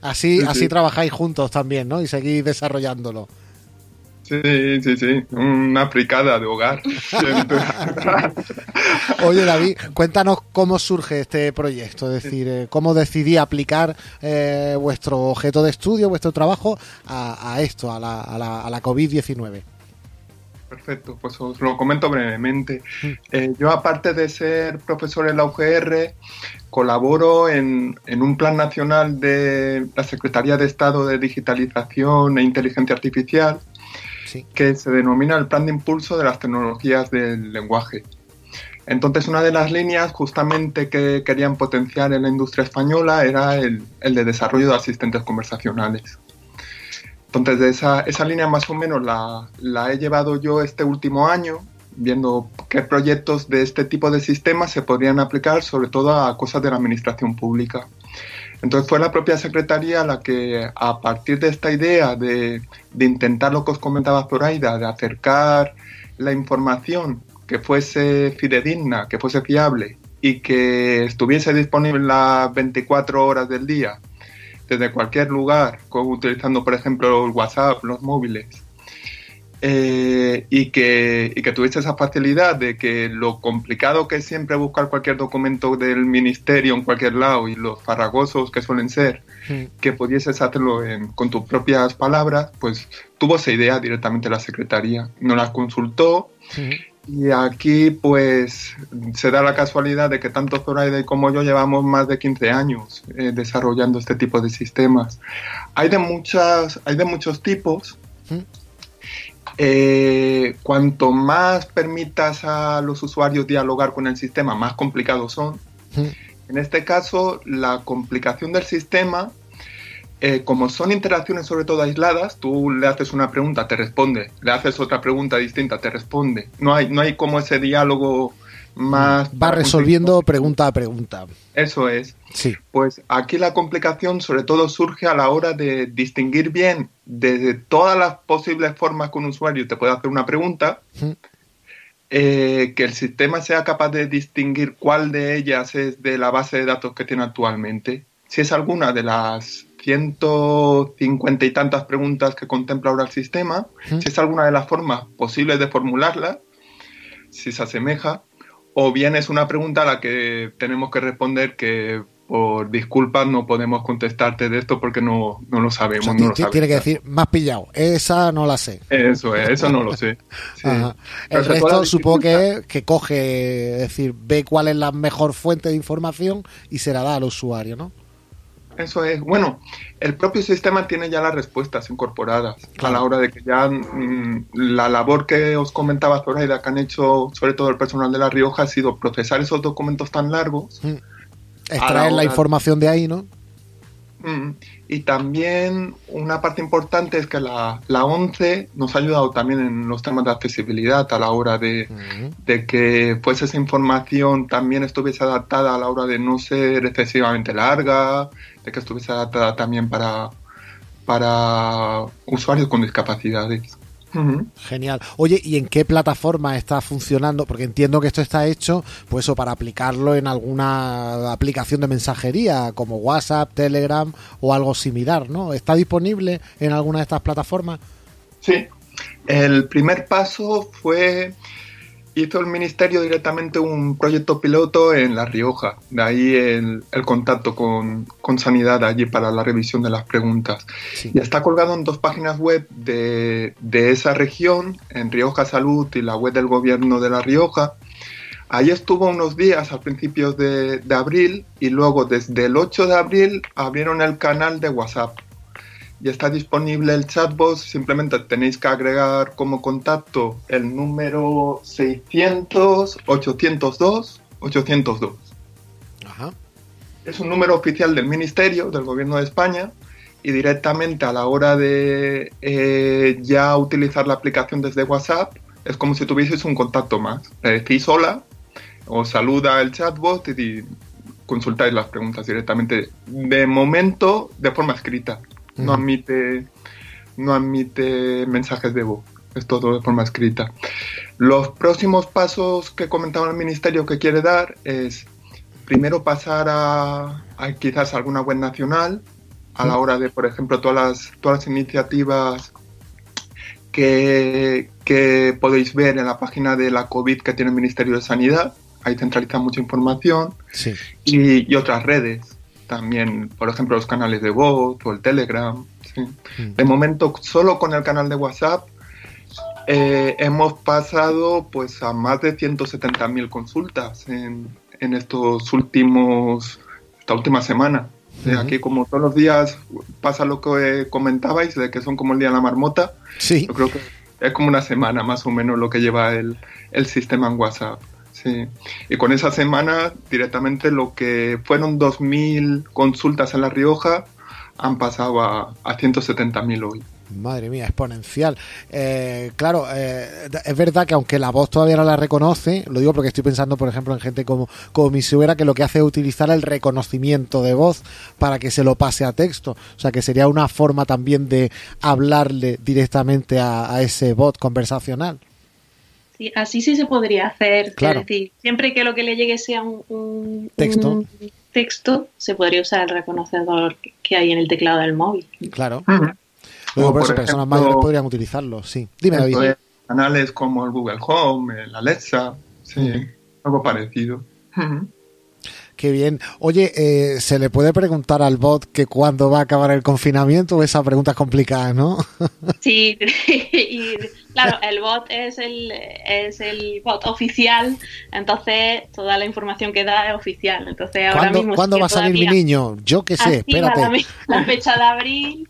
Así, así trabajáis juntos también, ¿no? Y seguís desarrollándolo. Sí, sí, sí, una fricada de hogar. Oye, David, cuéntanos cómo surge este proyecto, es decir, eh, cómo decidí aplicar eh, vuestro objeto de estudio, vuestro trabajo a, esto, a la, a la, a la COVID-19. Perfecto, pues os lo comento brevemente. Mm. Eh, yo, aparte de ser profesor en la UGR, colaboro en, en, un plan nacional de la Secretaría de Estado de Digitalización e Inteligencia Artificial, que se denomina el Plan de Impulso de las Tecnologías del Lenguaje. Entonces, una de las líneas justamente que querían potenciar en la industria española era el, de desarrollo de asistentes conversacionales. Entonces, de esa, esa línea más o menos la, la he llevado yo este último año, viendo qué proyectos de este tipo de sistemas se podrían aplicar sobre todo a cosas de la administración pública. Entonces fue la propia Secretaría la que, a partir de esta idea de, intentar lo que os comentaba ahí, de acercar la información que fuese fidedigna, que fuese fiable y que estuviese disponible las 24 horas del día, desde cualquier lugar, utilizando por ejemplo el WhatsApp, los móviles, eh, y, que, y que tuviese esa facilidad de que lo complicado que es siempre buscar cualquier documento del ministerio en cualquier lado y los farragosos que suelen ser, que pudieses hacerlo con tus propias palabras, pues tuvo esa idea directamente la Secretaría. Nos la consultó y aquí pues se da la casualidad de que tanto Zoraide como yo llevamos más de 15 años eh, desarrollando este tipo de sistemas. Hay de, muchas, hay de muchos tipos. Eh, cuanto más permitas a los usuarios dialogar con el sistema, más complicados son. En este caso, la complicación del sistema, eh, como son interacciones sobre todo aisladas, tú le haces una pregunta, te responde, le haces otra pregunta distinta, te responde. No hay, no hay como ese diálogo más... Va resolviendo pregunta a pregunta. Eso es. Sí. Pues aquí la complicación sobre todo surge a la hora de distinguir bien desde todas las posibles formas que un usuario te puede hacer una pregunta, eh, que el sistema sea capaz de distinguir cuál de ellas es de la base de datos que tiene actualmente. Si es alguna de las 150 y tantas preguntas que contempla ahora el sistema, si es alguna de las formas posibles de formularla, si se asemeja, o bien es una pregunta a la que tenemos que responder que por disculpas no podemos contestarte de esto porque no, no lo sabemos. no tiene que decir, más pillado, esa no la sé. Eso es, eso no lo sé. El resto supongo que, que coge, es decir, ve cuál es la mejor fuente de información y se la da al usuario, ¿no? Eso es. Bueno, el propio sistema tiene ya las respuestas incorporadas a la hora de que ya mm, la labor que os comentaba Zoraida que han hecho sobre todo el personal de La Rioja ha sido procesar esos documentos tan largos. Mm. Extraer la, información de ahí, ¿no? Mm. Y también una parte importante es que la, la 11 nos ha ayudado también en los temas de accesibilidad a la hora de, de, que pues esa información también estuviese adaptada a la hora de no ser excesivamente larga, de que estuviese adaptada también para, para usuarios con discapacidades. Genial. Oye, ¿y en qué plataforma está funcionando? Porque entiendo que esto está hecho, pues, para aplicarlo en alguna aplicación de mensajería, como WhatsApp, Telegram o algo similar, ¿no? ¿Está disponible en alguna de estas plataformas? Sí. El primer paso fue hizo el ministerio directamente un proyecto piloto en La Rioja, de ahí el, contacto con, Sanidad allí para la revisión de las preguntas. Y está colgado en dos páginas web de, esa región, en Rioja Salud y la web del gobierno de La Rioja. Ahí estuvo unos días a principios de, de abril y luego desde el 8 de abril abrieron el canal de WhatsApp y está disponible el chatbot. Simplemente tenéis que agregar como contacto el número 600 802 802. Ajá. Es un número oficial del Ministerio, del Gobierno de España, y directamente a la hora de eh, ya utilizar la aplicación desde WhatsApp, es como si tuvieseis un contacto más. Le decís hola, os saluda el chatbot y consultáis las preguntas directamente, de momento, de forma escrita no admite no admite mensajes de voz, es todo de forma escrita. Los próximos pasos que comentaba el ministerio que quiere dar es primero pasar a, quizás alguna web nacional a la hora de, por ejemplo, todas las, todas las iniciativas que, que podéis ver en la página de la COVID que tiene el Ministerio de Sanidad. Ahí centraliza mucha información. y otras redes también, por ejemplo, los canales de voz o el Telegram. Mm. De momento, solo con el canal de WhatsApp eh, hemos pasado pues a más de 170.000 consultas en, en, estos últimos, esta última semana. Aquí como todos los días pasa lo que comentabais, de que son como el día de la marmota. Sí. Yo creo que es como una semana más o menos lo que lleva el, el sistema en WhatsApp. Sí. Y con esa semana, directamente lo que fueron 2.000 consultas en La Rioja han pasado a, a 170.000 hoy. Madre mía, exponencial. Eh, claro, eh, es verdad que aunque la voz todavía no la reconoce, lo digo porque estoy pensando, por ejemplo, en gente como, como mi suegra que lo que hace es utilizar el reconocimiento de voz para que se lo pase a texto. O sea, que sería una forma también de hablarle directamente a, a ese bot conversacional así sí se podría hacer. Es decir, siempre que lo que le llegue sea un, texto. texto, se podría usar el reconocedor que hay en el teclado del móvil. Claro. Luego, por, eso, personas mayores podrían utilizarlo, sí. Dime, David. Canales como el Google Home, el Alexa, sí, algo parecido. Qué bien. Oye, eh, ¿se le puede preguntar al bot que cuándo va a acabar el confinamiento? Esa pregunta es complicada, ¿no? Sí, y claro, el bot es el, es el bot oficial, entonces toda la información que da es oficial. Entonces ahora ¿Cuándo, mismo ¿cuándo va a salir mi niño? Yo qué sé, espérate. La, la fecha de abril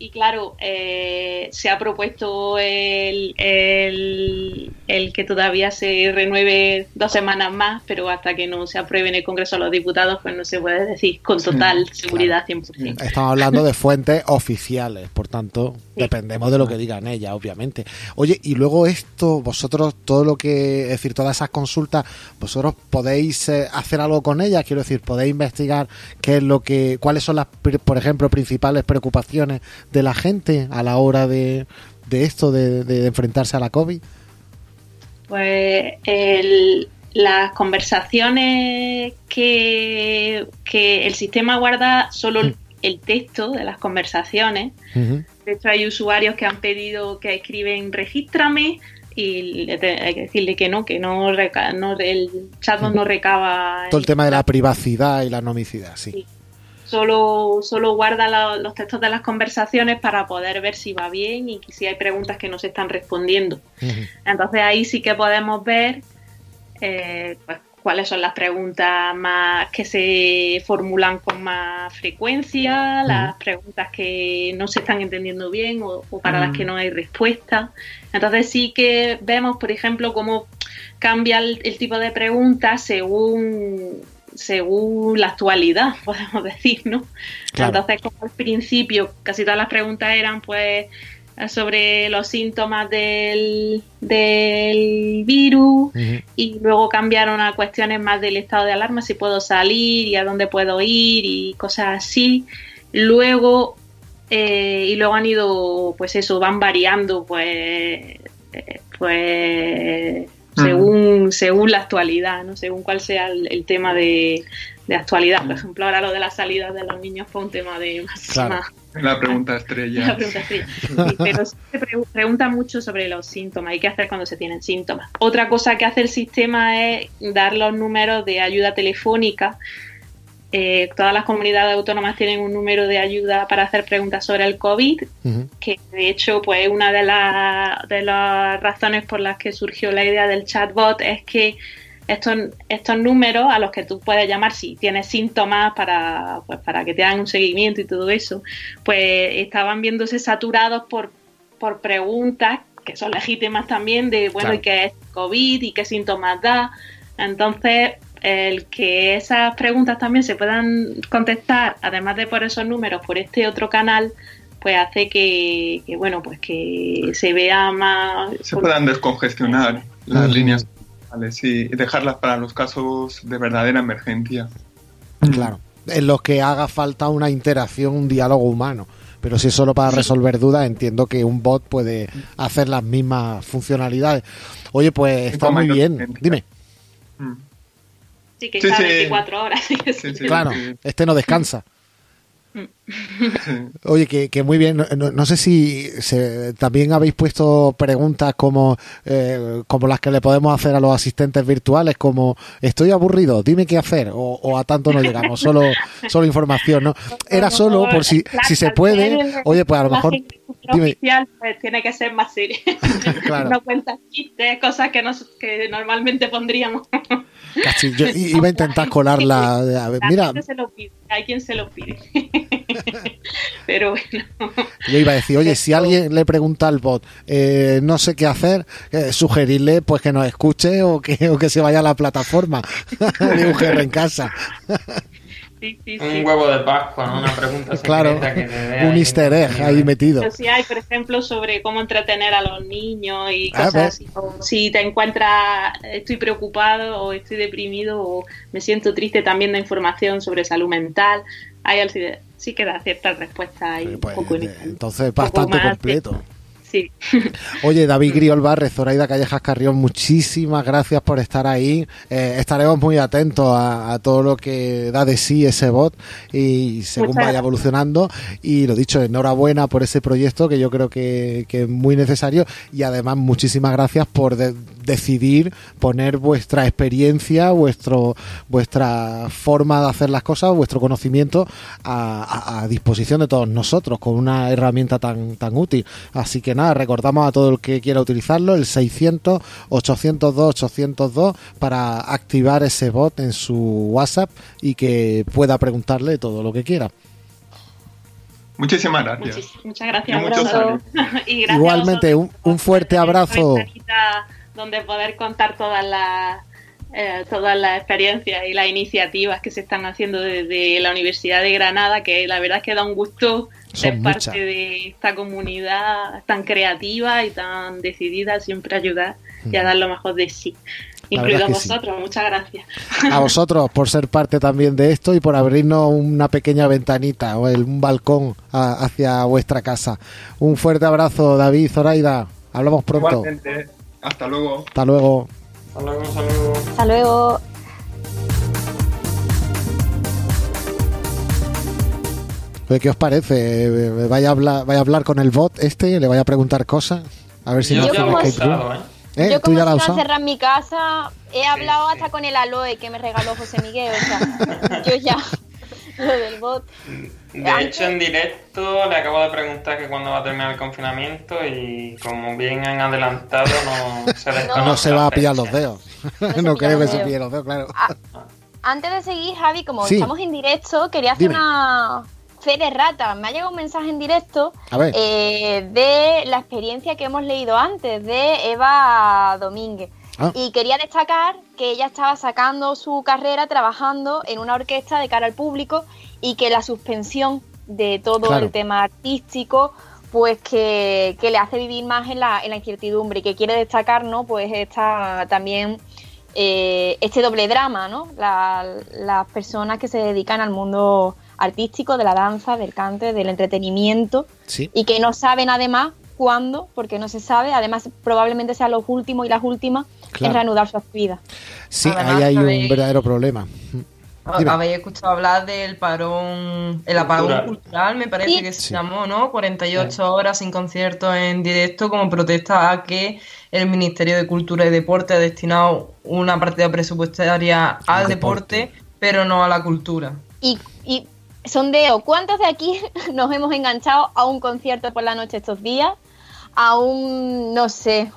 y claro, eh, se ha propuesto el, el, que todavía se renueve dos semanas más, pero hasta que no se apruebe en el Congreso de los Diputados, pues no se puede decir con total seguridad 100%. Estamos hablando de fuentes oficiales, por tanto, dependemos de lo que digan ellas, obviamente. Oye, y luego esto, vosotros, todo lo que, es decir, todas esas consultas, vosotros podéis eh, hacer algo con ellas, quiero decir, podéis investigar qué es lo que, cuáles son las, por ejemplo, principales preocupaciones de la gente a la hora de, de esto, de, enfrentarse a la COVID? Pues las conversaciones que, que, el sistema guarda solo mm. el texto de las conversaciones. De hecho, hay usuarios que han pedido que escriben regístrame y hay que decirle que no, que no, no el chat no recaba. Todo el tema de la privacidad y la nomicidad, sí solo, solo guarda los textos de las conversaciones para poder ver si va bien y si hay preguntas que no se están respondiendo. Entonces ahí sí que podemos ver eh, pues, cuáles son las preguntas más que se formulan con más frecuencia, las preguntas que no se están entendiendo bien o, para las que no hay respuesta. Entonces sí que vemos, por ejemplo, cómo cambia el, tipo de preguntas según según la actualidad, podemos decir, ¿no? Entonces, como al principio casi todas las preguntas eran, pues, sobre los síntomas del, del virus y luego cambiaron a cuestiones más del estado de alarma, si puedo salir y a dónde puedo ir y cosas así. Luego, eh, y luego han ido, pues eso, van variando, pues, eh, pues según, según la actualidad, ¿no? según cuál sea el tema de, de actualidad. Por ejemplo, ahora lo de la salida de los niños fue un tema de máxima. La pregunta estrella. La pregunta estrella. pero se pregunta mucho sobre los síntomas y qué hacer cuando se tienen síntomas. Otra cosa que hace el sistema es dar los números de ayuda telefónica. Eh, todas las comunidades autónomas tienen un número de ayuda para hacer preguntas sobre el COVID, que de hecho, pues una de, de las razones por las que surgió la idea del chatbot es que estos, estos números a los que tú puedes llamar si tienes síntomas para, pues, para que te hagan un seguimiento y todo eso, pues estaban viéndose saturados por, por preguntas que son legítimas también de, bueno, ¿y qué es COVID y qué síntomas da? Entonces, el que esas preguntas también se puedan contestar, además de por esos números, por este otro canal, pues hace que, bueno, pues que se vea más... Se puedan descongestionar las mm. líneas y dejarlas para los casos de verdadera emergencia. Claro, en los que haga falta una interacción, un diálogo humano. Pero si es solo para resolver dudas, entiendo que un bot puede hacer las mismas funcionalidades. Oye, pues está muy bien. Dime. Sí, que está 24 horas. claro, este no descansa. Oye, que, muy bien. No, sé si también habéis puesto preguntas como, eh, como las que le podemos hacer a los asistentes virtuales, como estoy aburrido, dime qué hacer, o, a tanto no llegamos, solo, solo información, ¿no? Era solo por si, si se puede. Oye, pues a lo mejor. Oficial, pues tiene que ser más serio. no cuentas chistes, cosas que, que normalmente pondríamos. Casi, yo iba a intentar colarla. mira. hay quien se lo pide. Pero bueno. Yo iba a decir, oye, si alguien le pregunta al bot, eh, no sé qué hacer, eh, sugerirle pues que nos escuche o que, o que se vaya a la plataforma de UGR en casa. Un huevo de Pascua, ¿no? Una pregunta claro, un easter egg ahí metido. Si hay, por ejemplo, sobre cómo entretener a los niños y ah, cosas así. si te encuentras, estoy preocupado o estoy deprimido o me siento triste, también da información sobre salud mental. Hay sí que da ciertas respuestas ahí. Pues, eh, entonces, bastante completo. Sí. Oye, David Griolbar, Zoraida Callejas Carrión, muchísimas gracias por estar ahí. Eh, estaremos muy atentos a, todo lo que da de sí ese bot y según vaya evolucionando. Y lo dicho, enhorabuena por ese proyecto que yo creo que, es muy necesario y además muchísimas gracias por decidir poner vuestra experiencia, vuestro, vuestra forma de hacer las cosas, vuestro conocimiento a, a disposición de todos nosotros con una herramienta tan, tan útil. Así que recordamos a todo el que quiera utilizarlo el 600 802 802 para activar ese bot en su WhatsApp y que pueda preguntarle todo lo que quiera. Muchísimas gracias. muchas gracias. Igualmente, un, fuerte abrazo. Donde poder contar todas las eh, todas las experiencias y las iniciativas que se están haciendo desde la Universidad de Granada, que la verdad es que da un gusto ser parte de esta comunidad tan creativa y tan decidida siempre a ayudar y a dar lo mejor de sí. Incluido a vosotros, muchas gracias. A vosotros por ser parte también de esto y por abrirnos una pequeña ventanita o un balcón hacia vuestra casa. Un fuerte abrazo, David, Zoraida. Hablamos pronto. Hasta luego. Hasta luego. Hasta luego, hasta luego. Hasta luego. ¿Qué os parece? ¿Vaya a, hablar, ¿Vaya a hablar con el bot este? ¿Le vaya a preguntar cosas? A ver si yo hace un escape. ¿eh? ¿Eh? Yo como ya si cerrar mi casa, he hablado hasta con el aloe que me regaló José Miguel. O sea, yo ya lo del bot. De hecho, en directo le acabo de preguntar que cuándo va a terminar el confinamiento y como bien han adelantado, no se les No se va a pillar los dedos. No, creo que se pille los dedos, claro. Ah, antes de seguir, Javi, como Sí. estamos en directo, quería hacer Dime. una fe de rata. Me ha llegado un mensaje en directo eh, de la experiencia que hemos leído antes de Eva Domínguez. Ah. Y quería destacar que ella estaba sacando su carrera trabajando en una orquesta de cara al público y que la suspensión de todo Claro. el tema artístico pues que, que le hace vivir más en la, en la incertidumbre y que quiere destacar no pues esta también eh, este doble drama no La- las personas que se dedican al mundo artístico de la danza del cante del entretenimiento Sí. y que no saben además cuándo porque no se sabe además probablemente sean los últimos y las últimas Claro. en reanudar su actividad Sí, Además, ahí hay un verdadero problema. Dime. Habéis escuchado hablar del parón, el apagón Cultural. cultural, me parece Sí. que se Sí. llamó, ¿no? 48 horas sin conciertos en directo como protesta a que el Ministerio de Cultura y Deporte ha destinado una partida presupuestaria al deporte. deporte, pero no a la cultura. y, y sondeo cuántos de aquí nos hemos enganchado a un concierto por la noche estos días a un no sé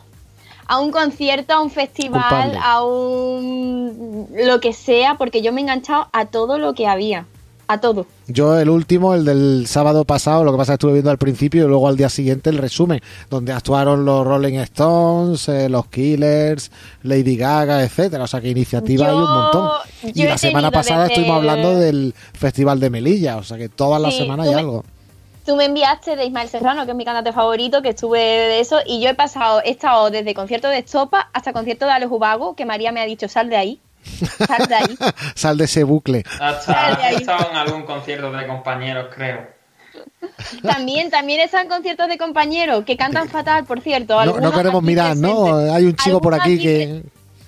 a un concierto, a un festival, Culpable. a un lo que sea, porque yo me he enganchado a todo lo que había, a todo. Yo el último, el del sábado pasado, lo que pasa es que estuve viendo al principio y luego al día siguiente el resumen, donde actuaron los Rolling Stones, eh, los Killers, Lady Gaga, etcétera. O sea que iniciativa Yo- hay un montón. Y la semana pasada estuvimos hablando del Festival de Melilla, o sea que todas las Sí, semanas hay me- algo. Tú me enviaste de Ismael Serrano, que es mi cantante favorito, que estuve de eso, y yo he pasado, he estado desde concierto de Estopa hasta concierto de Alex Ubago, que María me ha dicho, sal de ahí, sal de ahí. Sal de ese bucle. Hasta he estado en algún concierto de compañeros, creo. También, también están conciertos de compañeros que cantan fatal, por cierto. No, queremos mirar, ¿no? Hay un chico por aquí que...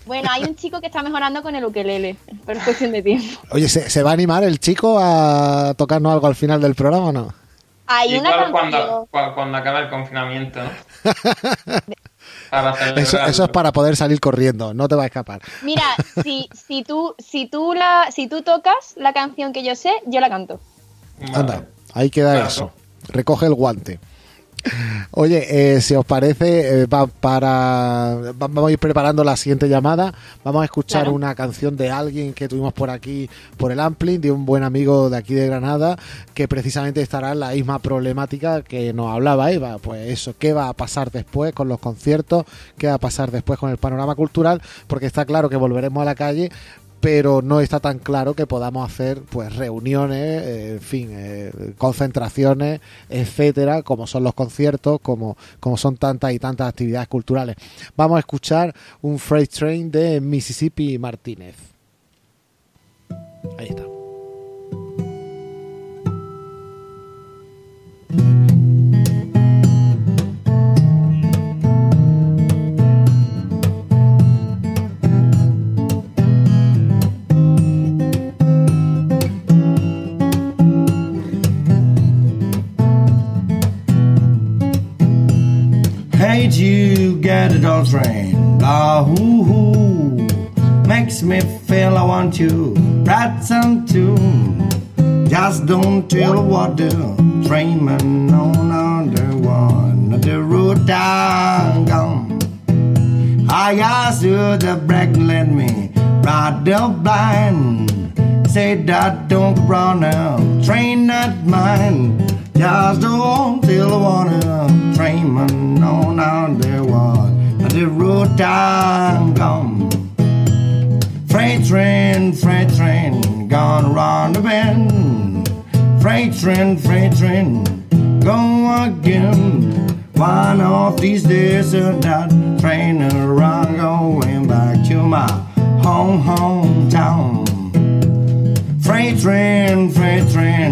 Bueno, hay un chico que está mejorando con el ukelele, pero es cuestión de tiempo. Oye, ¿se, se va a animar el chico a tocarnos algo al final del programa o no? Hay una cuando, cua- cuando acabe el confinamiento, Eso, es para poder salir corriendo, no te va a escapar. Mira, si, si, tú, si, tú la, si tú tocas la canción que yo sé, yo la canto. Vale. Anda, ahí queda Claro. eso. Recoge el guante. Oye, eh, si os parece, eh, va- para va- vamos a ir preparando la siguiente llamada. Vamos a escuchar Claro. una canción de alguien que tuvimos por aquí, por el Ampling, de un buen amigo de aquí de Granada, que precisamente estará en la misma problemática que nos hablaba Eva. Pues eso, ¿qué va a pasar después con los conciertos? ¿Qué va a pasar después con el panorama cultural? Porque está claro que volveremos a la calle, pero no está tan claro que podamos hacer pues reuniones, eh, en fin, eh, concentraciones, etcétera, como son los conciertos, como, como son tantas y tantas actividades culturales. Vamos a escuchar un freight train de Mississippi Martínez. Ahí está. Hey, you get it all train. Ah, hoo hoo. Makes me feel I want you. Rats and two. Just don't tell what the train man on under one. The road down gone. I asked you the break let me ride the blind. Say that don't run now, train not mine. Just don't one of train man on out there one. The road down gone. Freight train, freight train, gone around the bend. Freight train, freight train, go again. One of these days, uh, that train around going back to my home, hometown. Freight train, freight train,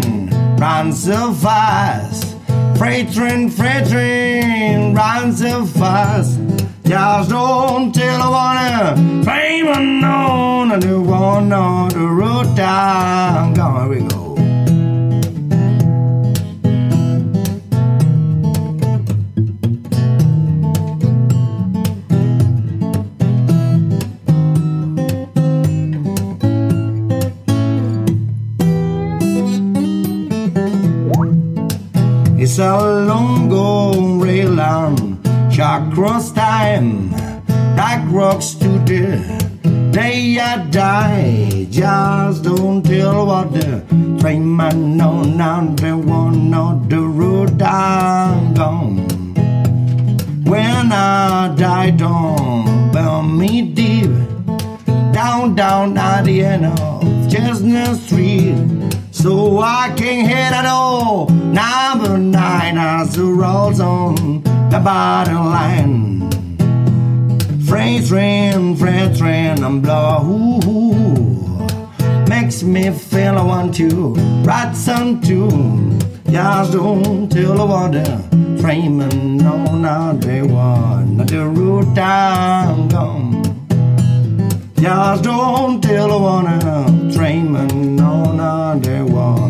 run so fast. Freight train, freight train, run so fast. Just don't tell I wanna claim unknown. I do want on the road down. Come here we go. It's a long rail on shot cross time. Black rocks to the day I die. Just don't tell what the train man know now. The one on the road I'm gone. When I die, don't burn me deep. Down, down at the end of Chestnut Street. So I can't hit at all. Number nine as the rolls on the bottom line. French rain, French rain, and blow. Makes me feel I want to write some tune. Just don't tell the water, uh, framing on our day one, not the root I'm gone. Just don't tell the water, uh, framing on our day one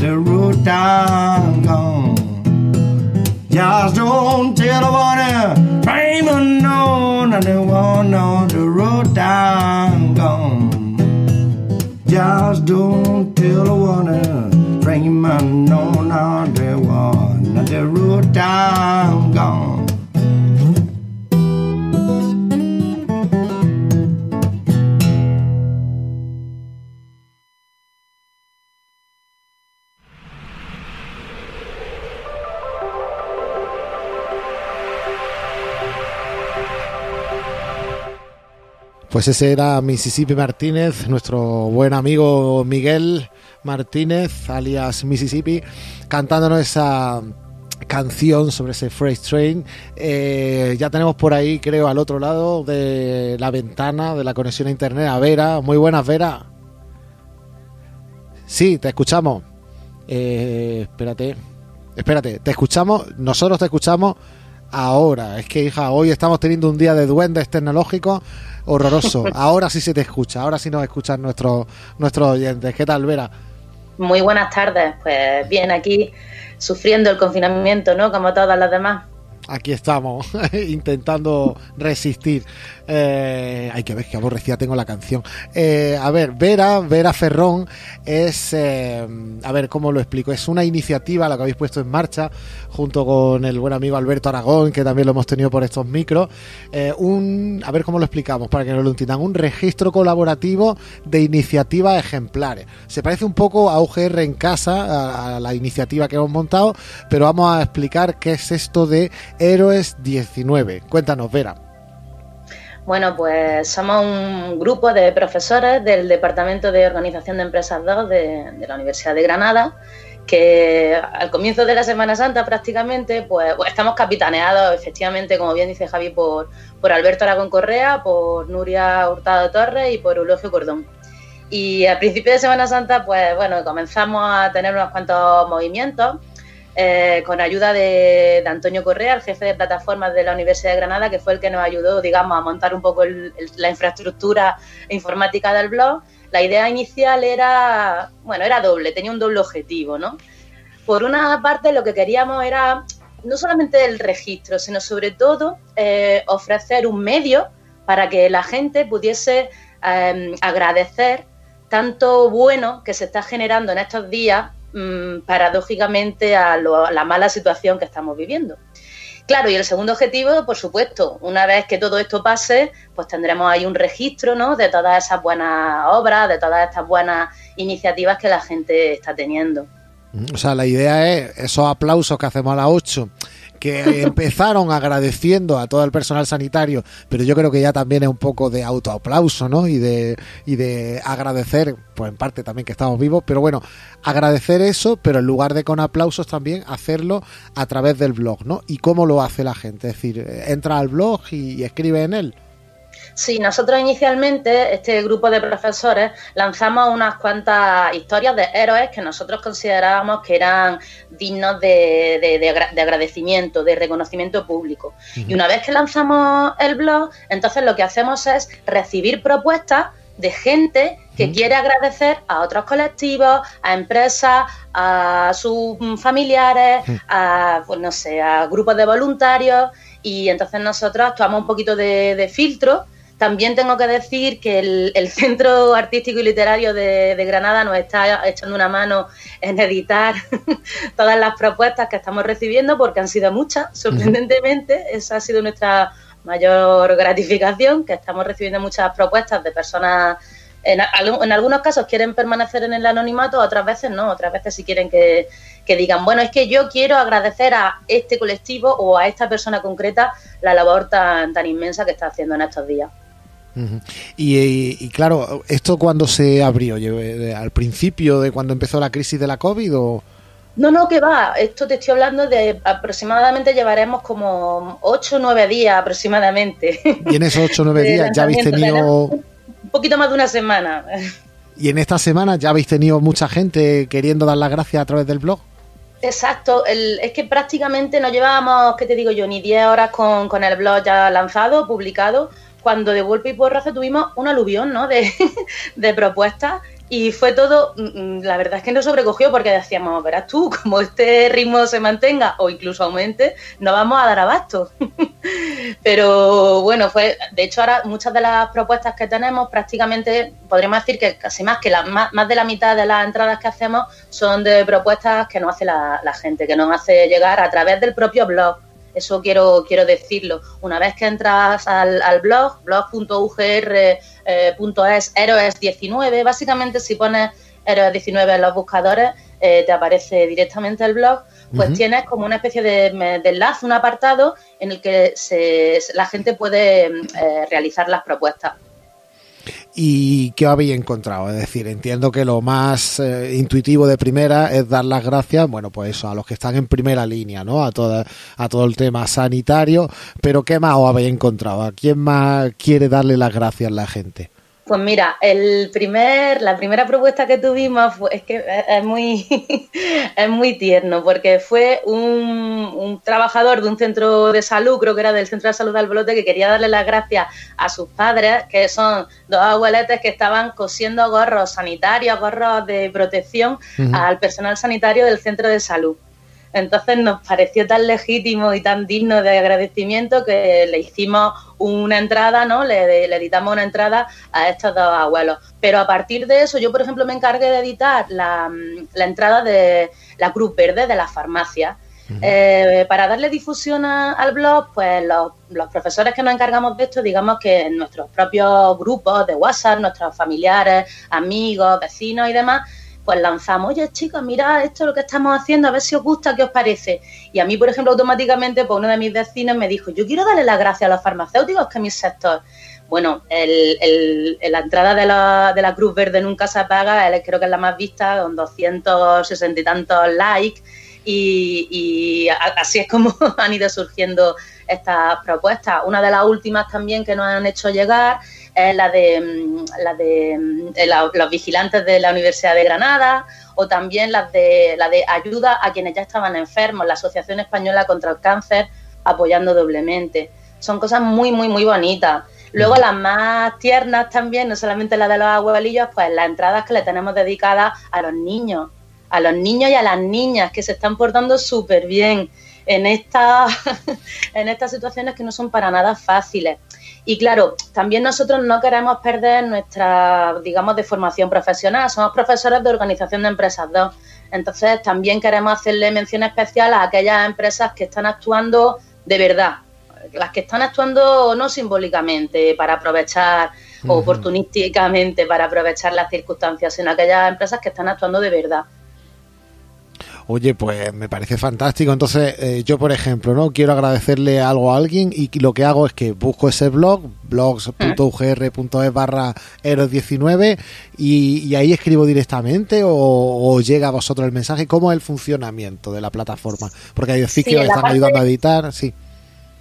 the road I'm gone. Just don't tell nobody, frame unknown, and they won't know the road I'm gone. Just don't tell nobody, uh, frame unknown, and they won't know the road I'm Pues ese era Mississippi Martínez, nuestro buen amigo Miguel Martínez, alias Mississippi, cantándonos esa canción sobre ese Freight Train. Eh, ya tenemos por ahí, creo, al otro lado de la ventana de la conexión a internet a Vera. Muy buenas, Vera. Sí, te escuchamos. Eh, espérate, espérate, te escuchamos, nosotros te escuchamos ahora. Es que, hija, hoy estamos teniendo un día de duendes tecnológicos horroroso. Ahora sí se te escucha, ahora sí nos escuchan nuestros, nuestros oyentes. ¿Qué tal, Vera? Muy buenas tardes. Pues bien, aquí sufriendo el confinamiento, ¿no? Como todas las demás. Aquí estamos, intentando resistir. Eh, hay que ver qué aborrecida tengo la canción. Eh, a ver, Vera, Vera Ferrón es, eh, a ver, ¿cómo lo explico? Es una iniciativa la que habéis puesto en marcha junto con el buen amigo Alberto Aragón, que también lo hemos tenido por estos micros. Eh, un, a ver cómo lo explicamos para que no lo entiendan. Un registro colaborativo de iniciativas ejemplares. Se parece un poco a UGR en casa, a la iniciativa que hemos montado, pero vamos a explicar qué es esto de Héroes 19. Cuéntanos, Vera. Bueno, pues somos un grupo de profesores del Departamento de Organización de Empresas 2 de, la Universidad de Granada que al comienzo de la Semana Santa prácticamente, pues, pues, estamos capitaneados, efectivamente, como bien dice Javi, por, por Alberto Aragón Correa, por Nuria Hurtado Torres y por Eulogio Cordón. Y al principio de Semana Santa, pues bueno, comenzamos a tener unos cuantos movimientos eh, con ayuda de, Antonio Correa, el jefe de plataformas de la Universidad de Granada, que fue el que nos ayudó, digamos, a montar un poco la infraestructura informática del blog. La idea inicial era, bueno, era doble, tenía un doble objetivo, ¿no? Por una parte, lo que queríamos era no solamente el registro, sino sobre todo eh, ofrecer un medio para que la gente pudiese eh, agradecer tanto bueno que se está generando en estos días mmm, paradójicamente a, lo, la mala situación que estamos viviendo. Claro, y el segundo objetivo, por supuesto, una vez que todo esto pase, pues tendremos ahí un registro ¿no? de todas esas buenas obras, de todas estas buenas iniciativas que la gente está teniendo. O sea, la idea es esos aplausos que hacemos a las 8 que empezaron agradeciendo a todo el personal sanitario, pero yo creo que ya también es un poco de autoaplauso, ¿no? Y de, y de agradecer, pues en parte también que estamos vivos, pero bueno, agradecer eso, pero en lugar de con aplausos también hacerlo a través del blog, ¿no? ¿Y cómo lo hace la gente? Es decir, entra al blog y, y escribe en él. Sí, nosotros inicialmente, este grupo de profesores, lanzamos unas cuantas historias de héroes que nosotros considerábamos que eran dignos de, de, de, de agradecimiento, de reconocimiento público. Uh -huh. Y una vez que lanzamos el blog, entonces lo que hacemos es recibir propuestas de gente que uh -huh. quiere agradecer a otros colectivos, a empresas, a sus familiares, uh -huh. a, pues no sé, a grupos de voluntarios y entonces nosotros actuamos un poquito de, de filtro También tengo que decir que el, el Centro Artístico y Literario de, de Granada nos está echando una mano en editar todas las propuestas que estamos recibiendo, porque han sido muchas, sorprendentemente. Esa ha sido nuestra mayor gratificación, que estamos recibiendo muchas propuestas de personas, en, al- en algunos casos quieren permanecer en el anonimato, otras veces no, otras veces sí quieren que, que digan, bueno, es que yo quiero agradecer a este colectivo o a esta persona concreta la labor tan, tan inmensa que está haciendo en estos días. Y, y- y claro, ¿esto cuando se abrió? ¿Lle- ¿Al principio de cuando empezó la crisis de la COVID o...? No, no, que va. Esto te estoy hablando de aproximadamente llevaremos como 8 o 9 días aproximadamente. Y en esos ocho o nueve De días ya habéis tenido... Un poquito más de una semana. Y en esta semana ya habéis tenido mucha gente queriendo dar las gracias a través del blog. Exacto, el- es que prácticamente no llevábamos, ¿qué te digo yo? Ni 10 horas con, con el blog ya lanzado, publicado, cuando de golpe y porrazo tuvimos un aluvión ¿no? de, propuestas y fue todo, mm, mm, la verdad es que nos sobrecogió porque decíamos, verás tú, como este ritmo se mantenga o incluso aumente, no vamos a dar abasto. Pero bueno, fue, de hecho ahora muchas de las propuestas que tenemos prácticamente podríamos decir que casi más que la, más, más de la mitad de las entradas que hacemos son de propuestas que nos hace la gente, que nos hace llegar a través del propio blog. Eso quiero, quiero decirlo. Una vez que entras al, al blog, blog.ugr.es héroes 19, básicamente si pones héroes 19 en los buscadores, eh, te aparece directamente el blog, pues tienes como una especie de, de enlace, un apartado en el que se, la gente puede eh, realizar las propuestas. ¿Y qué habéis encontrado? Es decir, entiendo que lo más eh, intuitivo de primera es dar las gracias, bueno, pues eso, a los que están en primera línea, ¿no? A, toda, a todo el tema sanitario, pero ¿qué más os habéis encontrado? ¿A quién más quiere darle las gracias la gente? Pues mira, el primer, la primera propuesta que tuvimos fue, es que es- muy, es muy tierno, porque fue un, un trabajador de un centro de salud, creo que era del centro de salud de Albolote, que quería darle las gracias a sus padres, que son dos abueletes que estaban cosiendo gorros sanitarios, gorros de protección al personal sanitario del centro de salud. Entonces nos pareció tan legítimo y tan digno de agradecimiento que le hicimos una entrada, ¿no? Le, le editamos una entrada a estos dos abuelos. Pero a partir de eso, yo por ejemplo me encargué de editar la, mm, la entrada de la Cruz Verde de la farmacia. Eh, para darle difusión a- al blog, pues los, los profesores que nos encargamos de esto, digamos que en nuestros propios grupos de WhatsApp, nuestros familiares, amigos, vecinos y demás, pues lanzamos, oye chicos, mira esto es lo que estamos haciendo, a ver si os gusta, qué os parece. Y a mí, por ejemplo, automáticamente, pues uno de mis vecinos me dijo, yo quiero darle las gracias a los farmacéuticos que mi sector. Bueno, la entrada de la, de la Cruz Verde nunca se apaga, creo que es la más vista, con 260 y tantos likes. Y, así es como han ido surgiendo estas propuestas. Una de las últimas también que nos han hecho llegar es la de, mm, la de mm, los vigilantes de la Universidad de Granada o también las de, la de ayuda a quienes ya estaban enfermos, la Asociación Española contra el Cáncer apoyando doblemente. Son cosas muy, muy, muy bonitas. Luego las más tiernas también, no solamente la de los abuelillos, pues las entradas que le tenemos dedicadas a los niños, a los niños y a las niñas que se están portando súper bien en, esta, en estas situaciones que no son para nada fáciles. Y claro, también nosotros no queremos perder nuestra, digamos, de formación profesional. Somos profesores de organización de empresas 2. Entonces también queremos hacerle mención especial a aquellas empresas que están actuando de verdad. Las que están actuando no simbólicamente para aprovechar o oportunísticamente para aprovechar las circunstancias, sino aquellas empresas que están actuando de verdad. Oye, pues me parece fantástico. Entonces, eh, yo, por ejemplo, ¿no? Quiero agradecerle algo a alguien y lo que hago es que busco ese blog, blogs.ugr.es barra eros19 y, y ahí escribo directamente o, o llega a vosotros el mensaje. ¿Cómo es el funcionamiento de la plataforma? Porque decís Sí, que os están ayudando a editar, sí.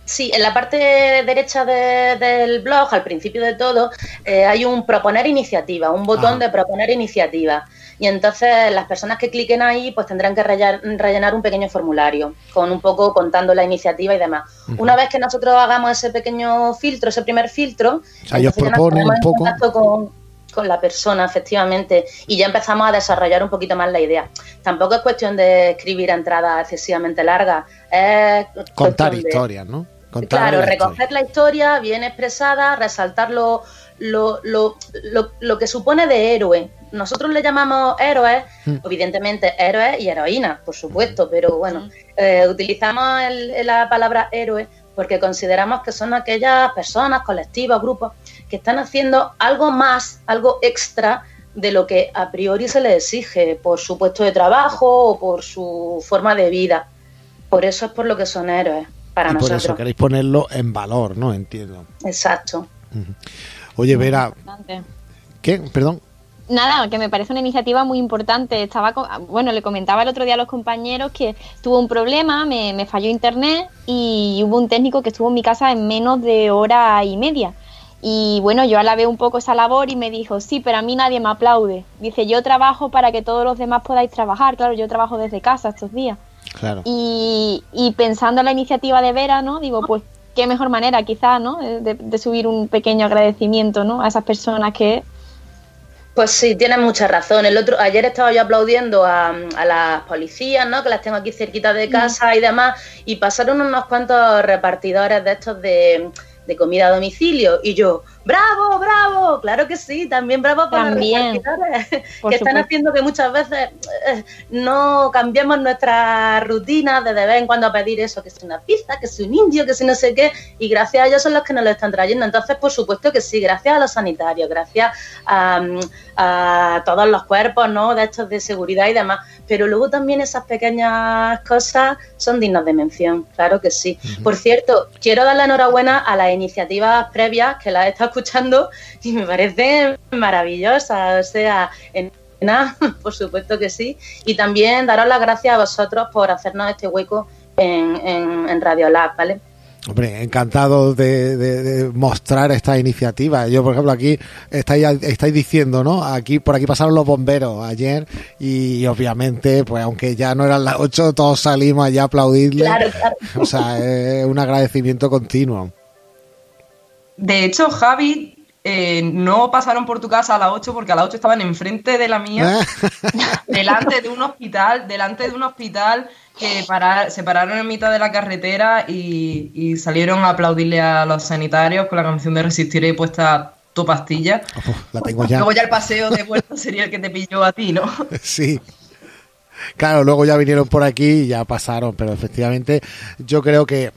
Sí, en la parte derecha de- del blog, al principio de todo, eh, hay un proponer iniciativa, un botón Ajá. de proponer iniciativa. Y entonces las personas que cliquen ahí pues tendrán que rellenar, rellenar un pequeño formulario con un poco contando la iniciativa y demás. Una vez que nosotros hagamos ese pequeño filtro, ese primer filtro, O sea, ellos proponen un poco. con, con la persona, efectivamente, y ya empezamos a desarrollar un poquito más la idea. Tampoco es cuestión de escribir entradas excesivamente largas, es Contar de- historias, ¿no? Claro, la recoger la historia bien expresada, resaltar lo, lo, lo, lo- lo que supone de héroe. Nosotros le llamamos héroes, Mm. evidentemente héroes y heroínas, por supuesto, pero bueno, eh, utilizamos el- la palabra héroe porque consideramos que son aquellas personas, colectivos, grupos, que están haciendo algo más, algo extra de lo que a priori se les exige por su puesto de trabajo o por su forma de vida. Por eso es por lo que son héroes para y por nosotros. eso queréis ponerlo en valor, ¿no? Entiendo. Exacto. Oye, Vera. ¿qué? Perdón. Nada, que me parece una iniciativa muy importante. Estaba, bueno, le comentaba el otro día a los compañeros que tuvo un problema, me, me falló internet y hubo un técnico que estuvo en mi casa en menos de hora y media. Y bueno, yo alabé un poco esa labor y me dijo, sí, pero a mí nadie me aplaude. Dice, yo trabajo para que todos los demás podáis trabajar. Claro, yo trabajo desde casa estos días. Claro. Y, y pensando en la iniciativa de Vera, ¿no? Digo, pues qué mejor manera quizás, ¿no? De, de subir un pequeño agradecimiento, ¿no? A esas personas que Pues sí, tienes mucha razón. El otro, ayer estaba yo aplaudiendo a, a las policías, ¿no? Que las tengo aquí cerquita de casa y demás, y pasaron unos cuantos repartidores de estos de, de comida a domicilio, y yo, ¡bravo, bravo! Claro que sí, también bravo para También, los que están haciendo que muchas veces eh, no cambiemos nuestra rutina de de vez en cuando a pedir eso, que es una pizza, que es un indio, que si no sé qué, y gracias a ellos son los que nos lo están trayendo. Entonces, por supuesto que sí, gracias a los sanitarios, gracias a, a todos los cuerpos, ¿no? De estos de seguridad y demás. Pero luego también esas pequeñas cosas son dignas de mención, claro que sí. Por cierto, quiero dar la enhorabuena a las iniciativas previas que las he estado escuchando y me parecen maravillosas. O sea, en Nada, por supuesto que sí. Y también daros las gracias a vosotros por hacernos este hueco en, en, en Radio Lab, ¿vale? Hombre, encantado de, de- de mostrar esta iniciativa. Yo, por ejemplo, aquí estáis, estáis diciendo, ¿no? Aquí por aquí pasaron los bomberos ayer y, obviamente, pues aunque ya no eran las 8, todos salimos allá a aplaudirle. Claro, claro. O sea, es un agradecimiento continuo. De hecho, Javi, eh, no pasaron por tu casa a las 8 porque a las 8 estaban enfrente de la mía, delante de un hospital, delante de un hospital que para- se pararon en mitad de la carretera y, y salieron a aplaudirle a los sanitarios con la canción de Resistiré puesta tu pastilla. La tengo ya. Luego ya el paseo de vuelta sería el que te pilló a ti, ¿no? Sí. Claro, luego ya vinieron por aquí y ya pasaron, pero efectivamente yo creo que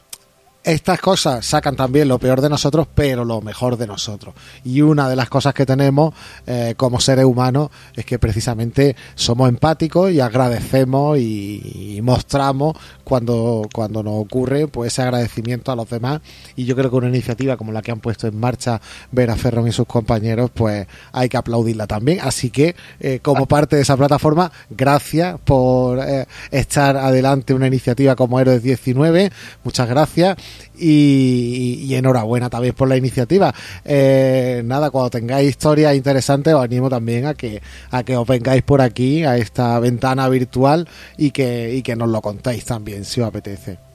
estas cosas sacan también lo peor de nosotros, pero lo mejor de nosotros. Y una de las cosas que tenemos eh, como seres humanos es que precisamente somos empáticos y agradecemos y, mostramos cuando, cuando nos ocurre pues ese agradecimiento a los demás. Y yo creo que una iniciativa como la que han puesto en marcha Vera Ferrón y sus compañeros, pues hay que aplaudirla también. Así que eh, como parte de esa plataforma, gracias por eh, estar adelante una iniciativa como Héroes 19. Muchas gracias y, enhorabuena también por la iniciativa. Eh, nada, cuando tengáis historias interesantes, os animo también a que, a que os vengáis por aquí, a esta ventana virtual y que, y que nos lo contéis también, si os apetece.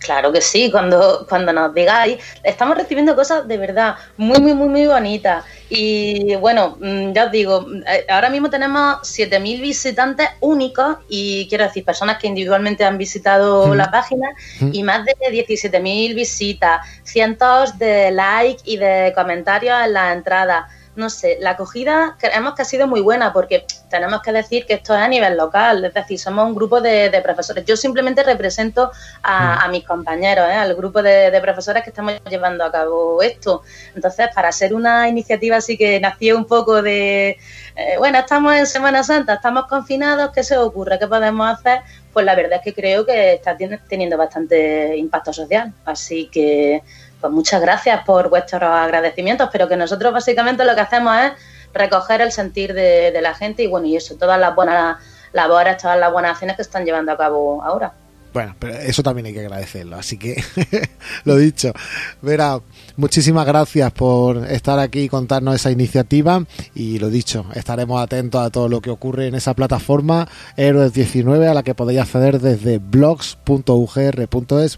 Claro que sí, cuando, cuando nos digáis, estamos recibiendo cosas de verdad muy, muy, muy, muy bonitas. Y bueno, mm, ya os digo, eh, ahora mismo tenemos 7.000 visitantes únicos y quiero decir, personas que individualmente han visitado Mm. la página Mm. y más de 17.000 visitas, cientos de likes y de comentarios en la entrada. No sé, la acogida creemos que ha sido muy buena porque tenemos que decir que esto es a nivel local, es decir, somos un grupo de, de profesores. Yo simplemente represento a, a mis compañeros, ¿eh? al grupo de, de profesores que estamos llevando a cabo esto. Entonces, para ser una iniciativa así que nació un poco de, eh, bueno, estamos en Semana Santa, estamos confinados, ¿qué se ocurre? ¿Qué podemos hacer? Pues la verdad es que creo que está ten- teniendo bastante impacto social. Así que, pues muchas gracias por vuestros agradecimientos, pero que nosotros básicamente lo que hacemos es recoger el sentir de, de la gente y bueno, y eso, todas las buenas labores, todas las buenas acciones que están llevando a cabo ahora. Bueno, pero eso también hay que agradecerlo, así que lo dicho. Vera, muchísimas gracias por estar aquí y contarnos esa iniciativa y lo dicho, estaremos atentos a todo lo que ocurre en esa plataforma Héroes 19 a la que podéis acceder desde blogs.ugr.es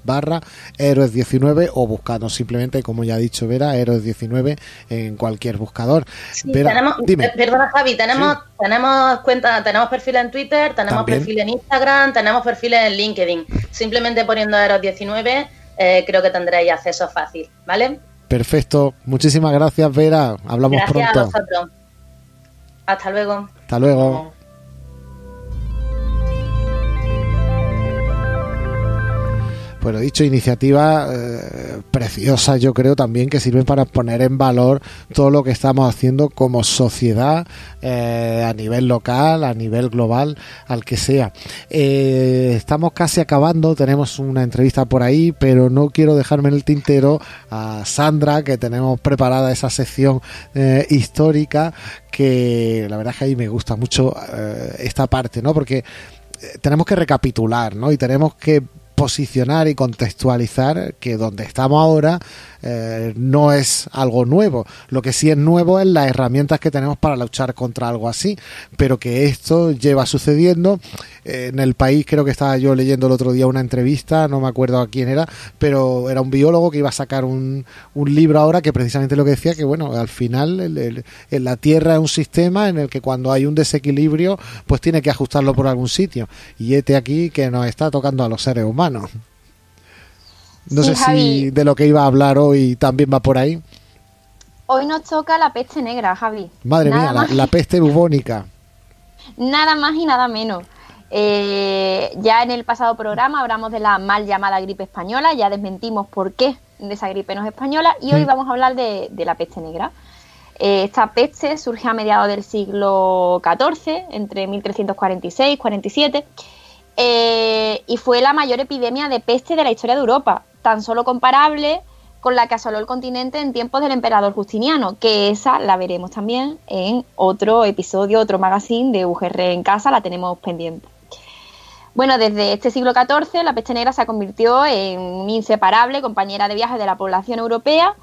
barra Héroes 19 o buscarnos simplemente, como ya ha dicho Vera, Héroes 19 en cualquier buscador. Sí, Vera, tenemos, dime. perdona Javi, tenemos, tenemos cuenta, tenemos perfil en Twitter, tenemos También. perfil en Instagram, tenemos perfiles en LinkedIn. Simplemente poniendo Eros 19 eh, creo que tendréis acceso fácil, ¿vale? Perfecto. Muchísimas gracias, Vera. Hablamos Gracias pronto. a vosotros. Hasta luego. Hasta luego. Bueno, dicho, iniciativa eh, preciosa, yo creo también que sirven para poner en valor todo lo que estamos haciendo como sociedad eh, a nivel local, a nivel global, al que sea. Eh, estamos casi acabando, tenemos una entrevista por ahí, pero no quiero dejarme en el tintero a Sandra, que tenemos preparada esa sección histórica, que la verdad es que ahí me gusta mucho esta parte, ¿no? Porque tenemos que recapitular, ¿no? Y tenemos que posicionar y contextualizar que donde estamos ahora eh, no es algo nuevo. Lo que sí es nuevo es las herramientas que tenemos para luchar contra algo así, pero que esto lleva sucediendo. Eh, en el país creo que estaba yo leyendo el otro día una entrevista, no me acuerdo a quién era, pero era un biólogo que iba a sacar un, un libro ahora que precisamente lo que decía que bueno, al final el- el- la Tierra es un sistema en el que cuando hay un desequilibrio pues tiene que ajustarlo por algún sitio. Y este aquí que nos está tocando a los seres humanos. No Sí, sé si de lo que iba a hablar hoy también va por ahí. Hoy nos toca la peste negra, Javi. Madre Nada mía, la, peste bubónica. Nada más y nada menos. Eh, ya en el pasado programa hablamos de la mal llamada gripe española, ya desmentimos por qué de esa gripe no es española y hoy Mm. vamos a hablar de, de la peste negra. Eh, esta peste surge a mediados del siglo XIV, entre 1346 y 47, eh, y fue la mayor epidemia de peste de la historia de Europa, tan solo comparable con la que asoló el continente en tiempos del emperador Justiniano, que esa la veremos también en otro episodio, otro magazine de UGR en casa, la tenemos pendiente. Bueno, desde este siglo XIV la peste negra se convirtió en inseparable compañera de viaje de la población europea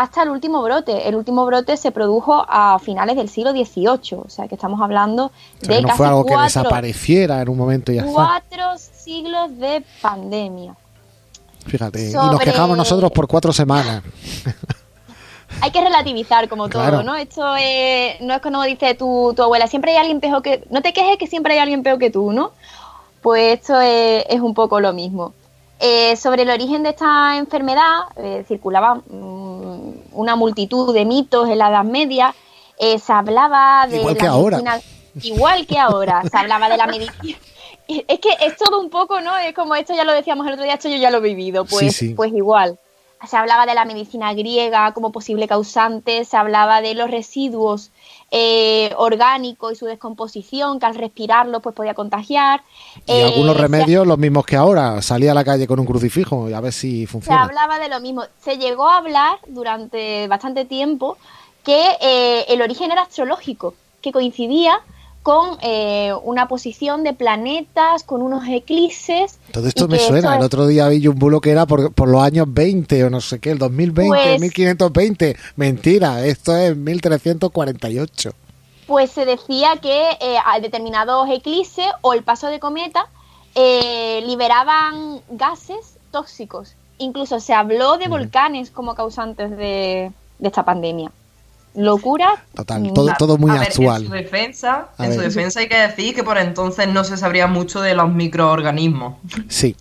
hasta el último brote. El último brote se produjo a finales del siglo XVIII, o sea que estamos hablando O sea, de que no casi fue algo que cuatro, desapareciera en un momento y ya está. cuatro siglos de pandemia. Fíjate, y nos quejamos nosotros por cuatro semanas. hay que relativizar como todo, Claro. ¿no? Esto es, no es como dice tu, tu abuela, siempre hay alguien peor que... No te quejes que siempre hay alguien peor que tú, ¿no? Pues esto es, es un poco lo mismo. Eh, sobre el origen de esta enfermedad eh, circulaba mm, una multitud de mitos en la Edad Media. Eh, se hablaba de Igual la que ahora. medicina- igual que ahora, se hablaba de la medicina. Es que es todo un poco, ¿no? Es como esto ya lo decíamos el otro día, esto yo ya lo he vivido, pues, Sí, sí. pues igual. Se hablaba de la medicina griega como posible causante, se hablaba de los residuos eh, orgánicos y su descomposición, que al respirarlos pues podía contagiar. Y Eh, algunos se- remedios los mismos que ahora. Salía a la calle con un crucifijo y a ver si se funciona. hablaba de lo mismo. Se llegó a hablar durante bastante tiempo que eh, el origen era astrológico, que coincidía con eh, una posición de planetas, con unos eclipses. Todo esto me suena. esto El otro día vi un bulo que era por, por los años 20 o no sé qué, el 2020, Pues- 1520. Mentira, esto es 1348. pues se decía que eh, a determinados eclipses o el paso de cometa eh, liberaban gases tóxicos. Incluso se habló de volcanes como causantes de, de esta pandemia. Locura. Total, todo, todo muy A ver, actual. En su defensa, A en su defensa hay que decir que por entonces no se sabría mucho de los microorganismos. Sí.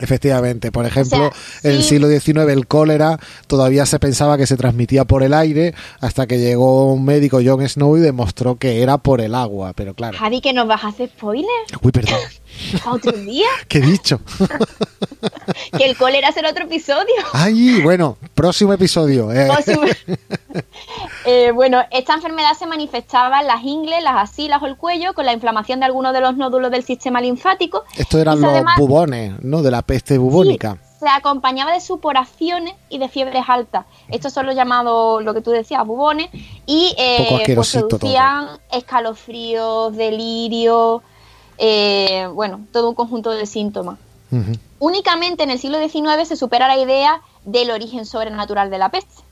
Efectivamente, por ejemplo, sea, en el siglo XIX el cólera todavía se pensaba que se transmitía por el aire hasta que llegó un médico, John Snow, y demostró que era por el agua. Pero claro, Javi, que nos vas a hacer spoiler uy, perdón, para otro día. ¿qué he dicho? que el cólera será otro episodio. Ay, bueno, próximo episodio. eh. Próximo. Eh, bueno, esta enfermedad se manifestaba en las ingles, las axilas o el cuello con la inflamación de algunos de los nódulos del sistema linfático. Estos eran los además- bubones, ¿no? De la peste bubónica. Se acompañaba de suporaciones y de fiebres altas. Estos son los llamados, lo que tú decías, bubones. Y eh, pues asquerosito todo. producían escalofríos, delirio, eh, bueno, todo un conjunto de síntomas. Únicamente en el siglo XIX se supera la idea del origen sobrenatural de la peste.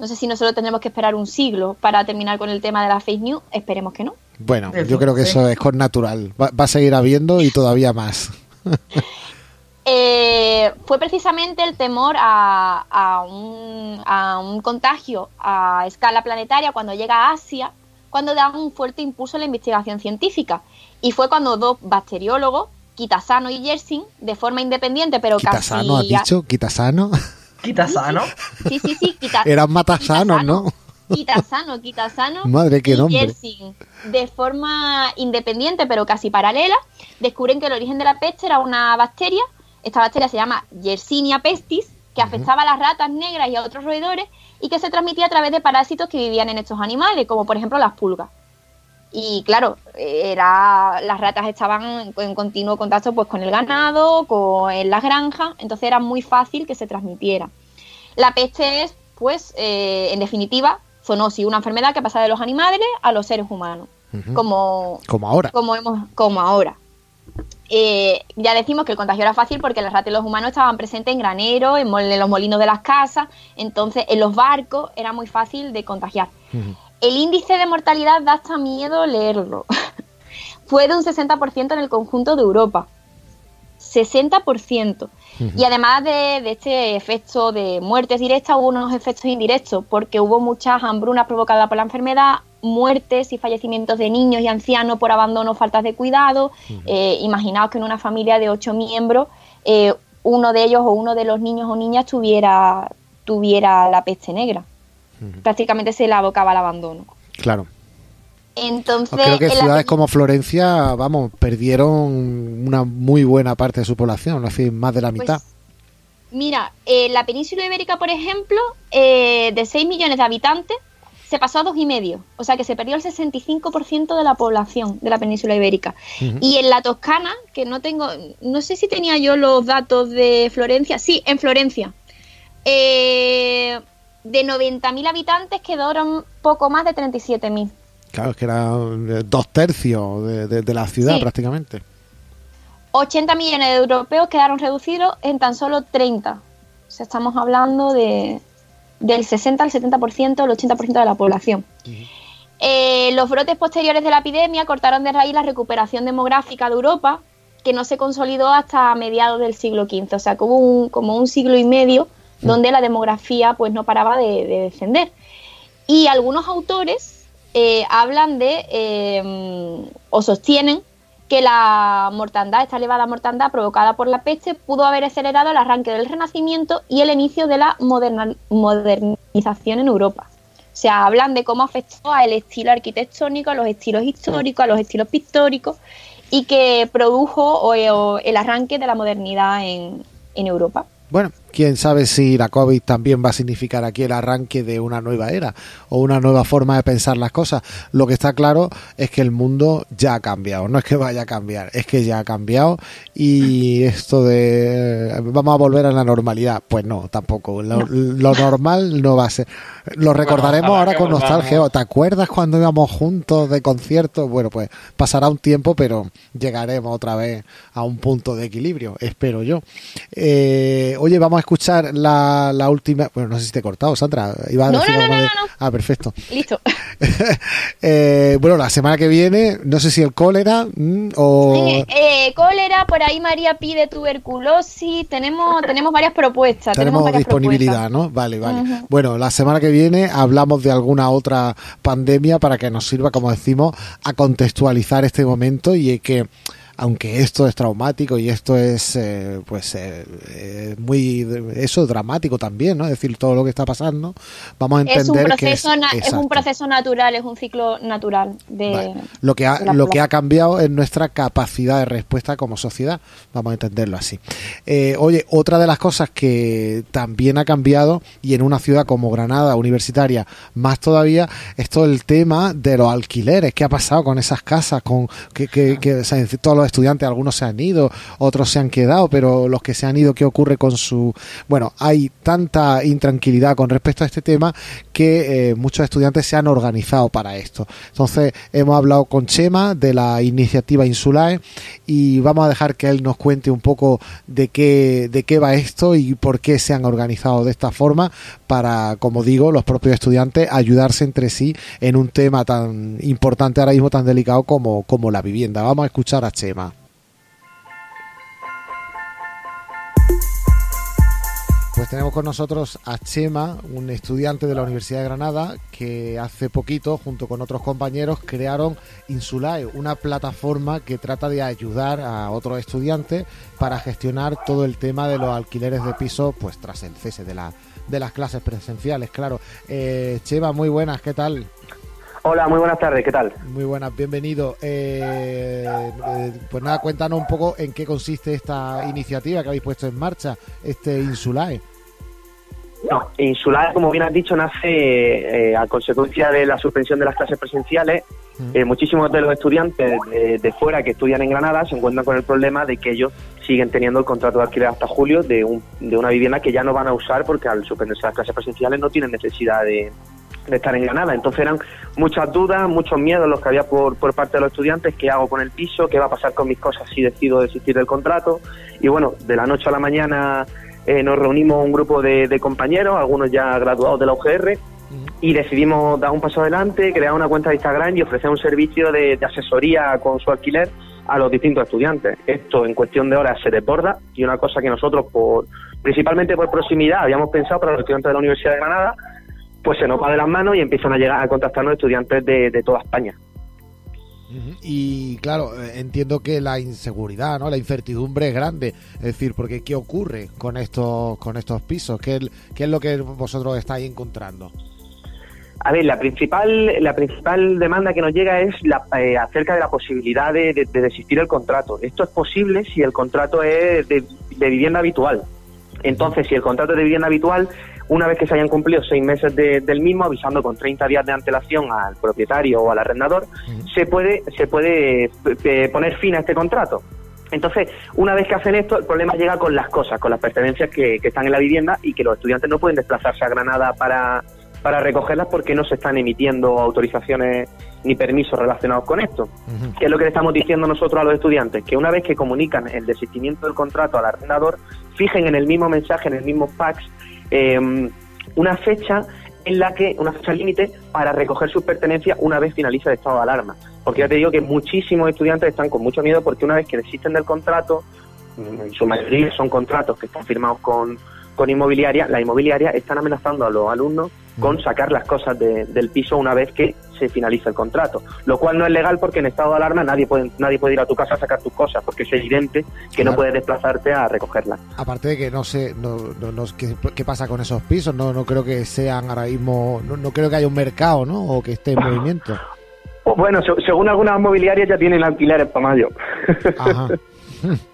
No sé si nosotros tendremos que esperar un siglo para terminar con el tema de la fake news. Esperemos que no. Bueno, Eso, yo creo que sí. eso es con natural. Va, va a seguir habiendo y todavía más. Eh, fue precisamente el temor a, a un, a un contagio a escala planetaria cuando llega a Asia, cuando da un fuerte impulso a la investigación científica. Y fue cuando dos bacteriólogos Kitasano y Yersin de forma independiente, pero Kitasano, casi. has dicho, Kitasano. Kitasano. Sí, sí, sí, Kita- Eran matasanos, ¿no? Kitasano, Kitasano Madre, qué y nombre. Yersin, de forma independiente pero casi paralela, descubren que el origen de la peste era una bacteria. Esta bacteria se llama Yersinia pestis, que afectaba a las ratas negras y a otros roedores y que se transmitía a través de parásitos que vivían en estos animales, como por ejemplo las pulgas. Y claro, era, las ratas estaban en, en continuo contacto pues, con el ganado, con en las granjas, entonces era muy fácil que se transmitiera. La peste es, pues, eh, en definitiva, zoonosis, una enfermedad que pasa de los animales a los seres humanos, como, Como ahora. como, hemos, como ahora. Eh, ya decimos que el contagio era fácil porque las ratas y los humanos estaban presentes en graneros, en los molinos de las casas, entonces en los barcos era muy fácil de contagiar. El índice de mortalidad da hasta miedo leerlo. Fue de un 60% en el conjunto de Europa. 60%. Y además de, de este efecto de muertes directas, hubo unos efectos indirectos, porque hubo muchas hambrunas provocadas por la enfermedad, muertes y fallecimientos de niños y ancianos por abandono faltas de cuidado. Eh, imaginaos que en una familia de ocho miembros, eh, uno de ellos o uno de los niños o niñas tuviera, tuviera la peste negra. Prácticamente se le abocaba al abandono. Claro. Entonces, Creo que en la ciudades como Florencia, vamos, perdieron una muy buena parte de su población, decir, más de la Pues, mitad. Mira, eh, la península ibérica, por ejemplo, eh, de 6 millones de habitantes, se pasó a dos y medio. O sea que se perdió el 65% de la población de la península ibérica. Y en la Toscana, que no tengo, no sé si tenía yo los datos de Florencia. Sí, en Florencia. Eh, de 90.000 habitantes quedaron poco más de 37.000. Claro, es que eran eh, dos tercios de, de- de la ciudad Sí. prácticamente. 80 millones de europeos quedaron reducidos en tan solo 30. O sea, estamos hablando de, del 60 al 70%, el 80% de la población. Eh, los brotes posteriores de la epidemia cortaron de raíz la recuperación demográfica de Europa, que no se consolidó hasta mediados del siglo XV. O sea, un, como un siglo y medio donde la demografía pues no paraba de, de descender. Y algunos autores eh, hablan de eh, o sostienen que la mortandad, esta elevada mortandad provocada por la peste, pudo haber acelerado el arranque del Renacimiento y el inicio de la moderna- modernización en Europa. O sea, hablan de cómo afectó al estilo arquitectónico, a los estilos históricos, a los estilos pictóricos y que produjo o- o el arranque de la modernidad en, en Europa. Bueno, quién sabe si la COVID también va a significar aquí el arranque de una nueva era o una nueva forma de pensar las cosas. Lo que está claro es que el mundo ya ha cambiado, no es que vaya a cambiar, es que ya ha cambiado y esto de vamos a volver a la normalidad, pues no, tampoco. Lo, lo normal no va a ser. Lo recordaremos ahora con nostalgia. ¿Te acuerdas cuando íbamos juntos de conciertos? Bueno, pues pasará un tiempo, pero llegaremos otra vez a un punto de equilibrio, espero yo. Eh, oye, vamos a escuchar la, la última. Bueno, no sé si te he cortado, Sandra. Iba a No, decir de-. Ah, perfecto. Listo. Eh, bueno, la semana que viene, no sé si el cólera mm, o. Eh, eh, cólera, por ahí María pide tuberculosis, tenemos, tenemos varias propuestas. Tenemos varias disponibilidad, propuestas. ¿no? Vale, vale. Bueno, la semana que viene hablamos de alguna otra pandemia para que nos sirva, como decimos, a contextualizar este momento y es que aunque esto es traumático y esto es eh, pues eh, eh, muy eso dramático también, ¿no? Es decir, todo lo que está pasando, vamos a Es un, entender que es, proceso un proceso natural, es un ciclo natural de, lo que ha, de lo que ha cambiado es nuestra capacidad de respuesta como sociedad vamos a entenderlo así. Eh, oye otra de las cosas que también ha cambiado y en una ciudad como Granada universitaria más todavía es todo el tema de los alquileres. Qué ha pasado con esas casas con que, que, que, o sea, todos los estudiantes algunos se han ido otros se han quedado pero los que se han ido qué ocurre con su bueno hay tanta intranquilidad con respecto a este tema que eh, muchos estudiantes se han organizado para esto. Entonces hemos hablado con Chema de la iniciativa Insulae y vamos a dejar que él nos cuente un poco de qué de qué va esto y por qué se han organizado de esta forma para como digo los propios estudiantes ayudarse entre sí en un tema tan importante ahora mismo tan delicado como como la vivienda. Vamos a escuchar a Chema Pues tenemos con nosotros a Chema, un estudiante de la Universidad de Granada, que hace poquito, junto con otros compañeros, crearon Insulae, una plataforma que trata de ayudar a otros estudiantes para gestionar todo el tema de los alquileres de piso, pues tras el cese de, la, de las clases presenciales, claro. Eh, Chema, muy buenas, ¿qué tal? Hola, muy buenas tardes, ¿qué tal? Muy buenas, bienvenido. Eh, eh, pues nada, cuéntanos un poco en qué consiste esta iniciativa que habéis puesto en marcha, este Insulae. No, Insulae, como bien has dicho, nace eh, a consecuencia de la suspensión de las clases presenciales. muchísimos de los estudiantes de, fuera que estudian en Granada se encuentran con el problema de que ellos siguen teniendo el contrato de alquiler hasta julio de, un, de una vivienda que ya no van a usar porque al suspenderse las clases presenciales no tienen necesidad de, de estar en Granada. Entonces eran muchas dudas, muchos miedos los que había por, por parte de los estudiantes, qué hago con el piso, qué va a pasar con mis cosas si decido desistir del contrato. Y bueno, de la noche a la mañana eh, nos reunimos un grupo de, compañeros, algunos ya graduados de la UGR, y decidimos dar un paso adelante, crear una cuenta de Instagram y ofrecer un servicio de, asesoría con su alquiler a los distintos estudiantes. Esto en cuestión de horas se desborda y una cosa que nosotros, por principalmente por proximidad, habíamos pensado para los estudiantes de la Universidad de Granada, pues se nos va de las manos y empiezan a llegar a contactarnos estudiantes de, toda España. Y claro, eh, entiendo que la inseguridad, ¿no? La incertidumbre es grande. Es decir, porque ¿qué ocurre con estos, con estos pisos? ¿Qué, qué es lo que vosotros estáis encontrando? A ver, la principal, la principal demanda que nos llega es la, eh, acerca de la posibilidad de, desistir del contrato. Esto es posible si el contrato es de, vivienda habitual. Entonces, si el contrato es de vivienda habitual, una vez que se hayan cumplido seis meses del mismo, avisando con 30 días de antelación al propietario o al arrendador, se puede, se puede eh, poner fin a este contrato. Entonces, una vez que hacen esto, el problema llega con las cosas, con las pertenencias que, están en la vivienda y que los estudiantes no pueden desplazarse a Granada para, para recogerlas porque no se están emitiendo autorizaciones ni permisos relacionados con esto. ¿Qué es lo que le estamos diciendo nosotros a los estudiantes? Que una vez que comunican el desistimiento del contrato al arrendador, fijen en el mismo mensaje, en el mismo fax, Em, una fecha en la que, una fecha límite para recoger sus pertenencias una vez finaliza el estado de alarma. Porque ya te digo que muchísimos estudiantes están con mucho miedo porque una vez que desisten del contrato, en su mayoría son contratos que están firmados con, con inmobiliaria, la inmobiliaria están amenazando a los alumnos con sacar las cosas del piso una vez que se finaliza el contrato, lo cual no es legal porque en estado de alarma nadie puede nadie puede ir a tu casa a sacar tus cosas porque es evidente que no puedes desplazarte a recogerlas. Aparte de que no sé no, no, qué, pasa con esos pisos, no no creo que sean ahora mismo no, creo que haya un mercado, ¿no? O que esté en movimiento. Bueno, según algunas mobiliarias ya tienen alquileres para mayo. Ajá.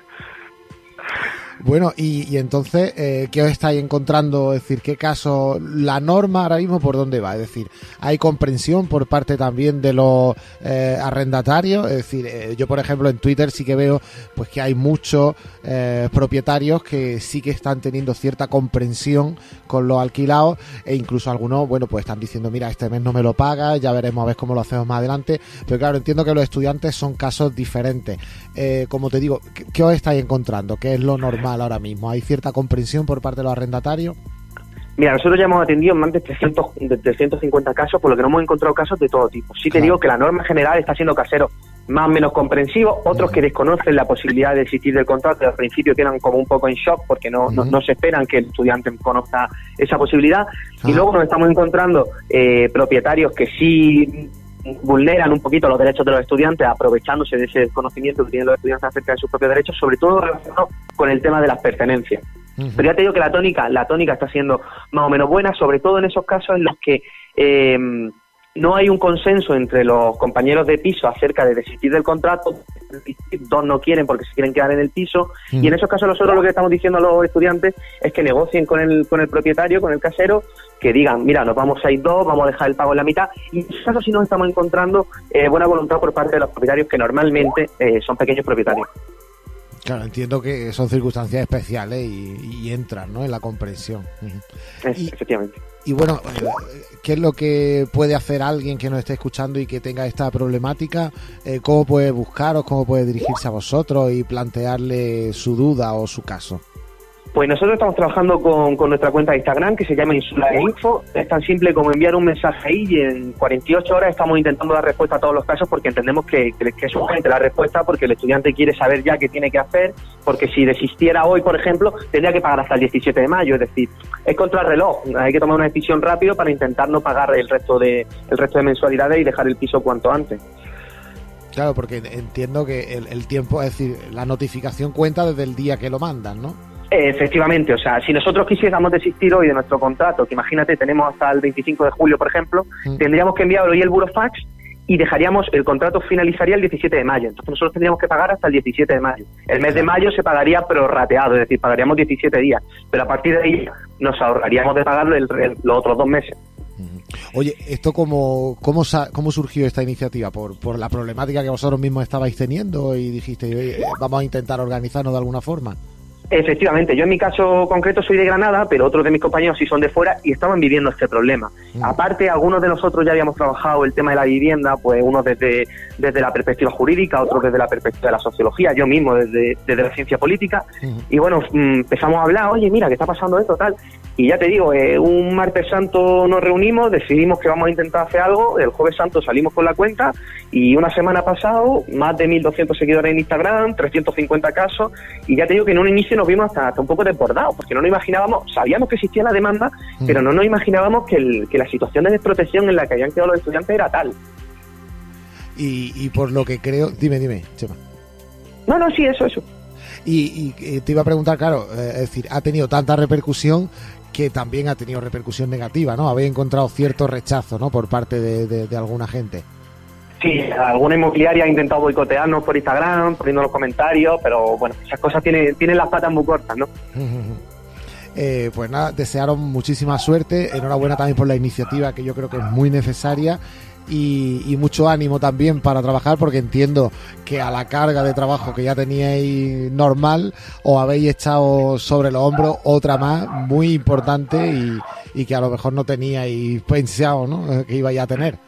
Bueno, y, entonces, eh, ¿qué os estáis encontrando? Es decir, ¿qué caso, la norma ahora mismo por dónde va? Es decir, ¿hay comprensión por parte también de los eh, arrendatarios? Es decir, eh, yo por ejemplo en Twitter sí que veo pues que hay muchos propietarios que sí que están teniendo cierta comprensión con los alquilados e incluso algunos, bueno, pues están diciendo, mira, este mes no me lo paga, ya veremos a ver cómo lo hacemos más adelante. Pero claro, entiendo que los estudiantes son casos diferentes. como te digo, ¿qué os estáis encontrando? ¿Qué es lo normal? Ahora mismo? ¿Hay cierta comprensión por parte de los arrendatarios? Mira, nosotros ya hemos atendido más de, 300, de 350 casos, por lo que no hemos encontrado casos de todo tipo. Sí te digo que la norma general está siendo casero más o menos comprensivo, otros que desconocen la posibilidad de existir del contrato, al principio quedan como un poco en shock porque no, no, se esperan que el estudiante conozca esa posibilidad. Y luego nos estamos encontrando eh, propietarios que sí vulneran un poquito los derechos de los estudiantes, aprovechándose de ese conocimiento que tienen los estudiantes acerca de sus propios derechos, sobre todo relacionado con el tema de las pertenencias. Pero ya te digo que la tónica, la tónica está siendo más o menos buena, sobre todo en esos casos en los que eh, no hay un consenso entre los compañeros de piso acerca de desistir del contrato, dos no quieren porque se quieren quedar en el piso, y en esos casos nosotros lo que estamos diciendo a los estudiantes es que negocien con el, con el propietario, con el casero, que digan, mira, nos vamos a ir dos, vamos a dejar el pago en la mitad, y en esos casos sí nos estamos encontrando eh, buena voluntad por parte de los propietarios que normalmente eh, son pequeños propietarios. Claro, entiendo que son circunstancias especiales y, entran ¿no? en la comprensión. efectivamente. Y bueno, ¿qué es lo que puede hacer alguien que nos esté escuchando y que tenga esta problemática? Eh, ¿Cómo puede buscaros? ¿Cómo puede dirigirse a vosotros y plantearle su duda o su caso? Pues nosotros estamos trabajando con, nuestra cuenta de Instagram que se llama Insula Info. Es tan simple como enviar un mensaje ahí y en 48 horas estamos intentando dar respuesta a todos los casos porque entendemos que, es urgente la respuesta porque el estudiante quiere saber ya qué tiene que hacer porque si desistiera hoy, por ejemplo, tendría que pagar hasta el 17 de mayo. Es decir, es contra el reloj. Hay que tomar una decisión rápido para intentar no pagar el resto de, el resto de mensualidades y dejar el piso cuanto antes. Claro, porque entiendo que el tiempo, es decir, la notificación cuenta desde el día que lo mandan, ¿no? Efectivamente, o sea, si nosotros quisiéramos desistir hoy de nuestro contrato, que imagínate, tenemos hasta el 25 de julio, por ejemplo, Mm. tendríamos que enviar hoy el burofax y dejaríamos, el contrato finalizaría el 17 de mayo. Entonces nosotros tendríamos que pagar hasta el 17 de mayo. El mes de mayo se pagaría prorrateado, es decir, pagaríamos 17 días. Pero a partir de ahí nos ahorraríamos de pagar el- el- los otros dos meses. Oye, ¿esto cómo, cómo, cómo surgió esta iniciativa? ¿Por, ¿Por la problemática que vosotros mismos estabais teniendo y dijiste, "Oye, vamos a intentar organizarnos de alguna forma? Efectivamente, yo en mi caso concreto soy de Granada, pero otros de mis compañeros sí son de fuera y estaban viviendo este problema. Aparte, algunos de nosotros ya habíamos trabajado el tema de la vivienda, pues unos desde, desde la perspectiva jurídica, otros desde la perspectiva de la sociología, yo mismo desde, desde la ciencia política. Y bueno, mm, empezamos a hablar, oye, mira, que está pasando esto, tal. Y ya te digo, eh, un martes santo nos reunimos, decidimos que vamos a intentar hacer algo, el jueves santo salimos con la cuenta y una semana pasado, más de 1.200 seguidores en Instagram, 350 casos, y ya te digo que en un inicio nos vimos hasta, hasta un poco desbordados, porque no nos imaginábamos, sabíamos que existía la demanda, pero no nos imaginábamos que, el- que la situación de desprotección en la que habían quedado los estudiantes era tal. Y, y por lo que creo, dime, dime, Chema. No, no, sí, eso, eso. Y, y, eh, te iba a preguntar, claro, eh, es decir, ha tenido tanta repercusión que también ha tenido repercusión negativa, ¿no? Habéis encontrado cierto rechazo, ¿no? Por parte de, de- de alguna gente. Sí, alguna inmobiliaria ha intentado boicotearnos por Instagram, poniendo los comentarios, pero bueno, esas cosas tienen, tienen las patas muy cortas, ¿no? Eh, pues nada, desearon muchísima suerte. Enhorabuena también por la iniciativa, que yo creo que es muy necesaria. Y, mucho ánimo también para trabajar, porque entiendo que a la carga de trabajo que ya teníais normal, os habéis echado sobre los hombros otra más muy importante y, que a lo mejor no teníais pensado ¿no? Que ibais a tener.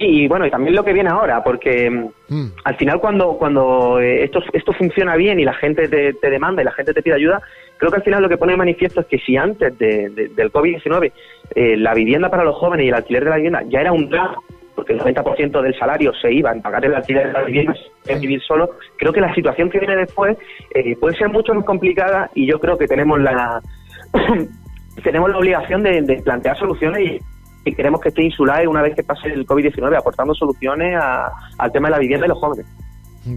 Y bueno, y también lo que viene ahora, porque mm, al final cuando, cuando eh, esto, esto funciona bien y la gente te, te demanda y la gente te pide ayuda, creo que al final lo que pone de manifiesto es que si antes de- de- del COVID-19 eh, la vivienda para los jóvenes y el alquiler de la vivienda ya era un drama, porque el 90% del salario se iba en pagar el alquiler de la vivienda, en vivir solo, creo que la situación que viene después eh, puede ser mucho más complicada y yo creo que tenemos la tenemos la obligación de, de plantear soluciones y, y queremos que esté insular una vez que pase el COVID-19 aportando soluciones a- al tema de la vivienda y los jóvenes.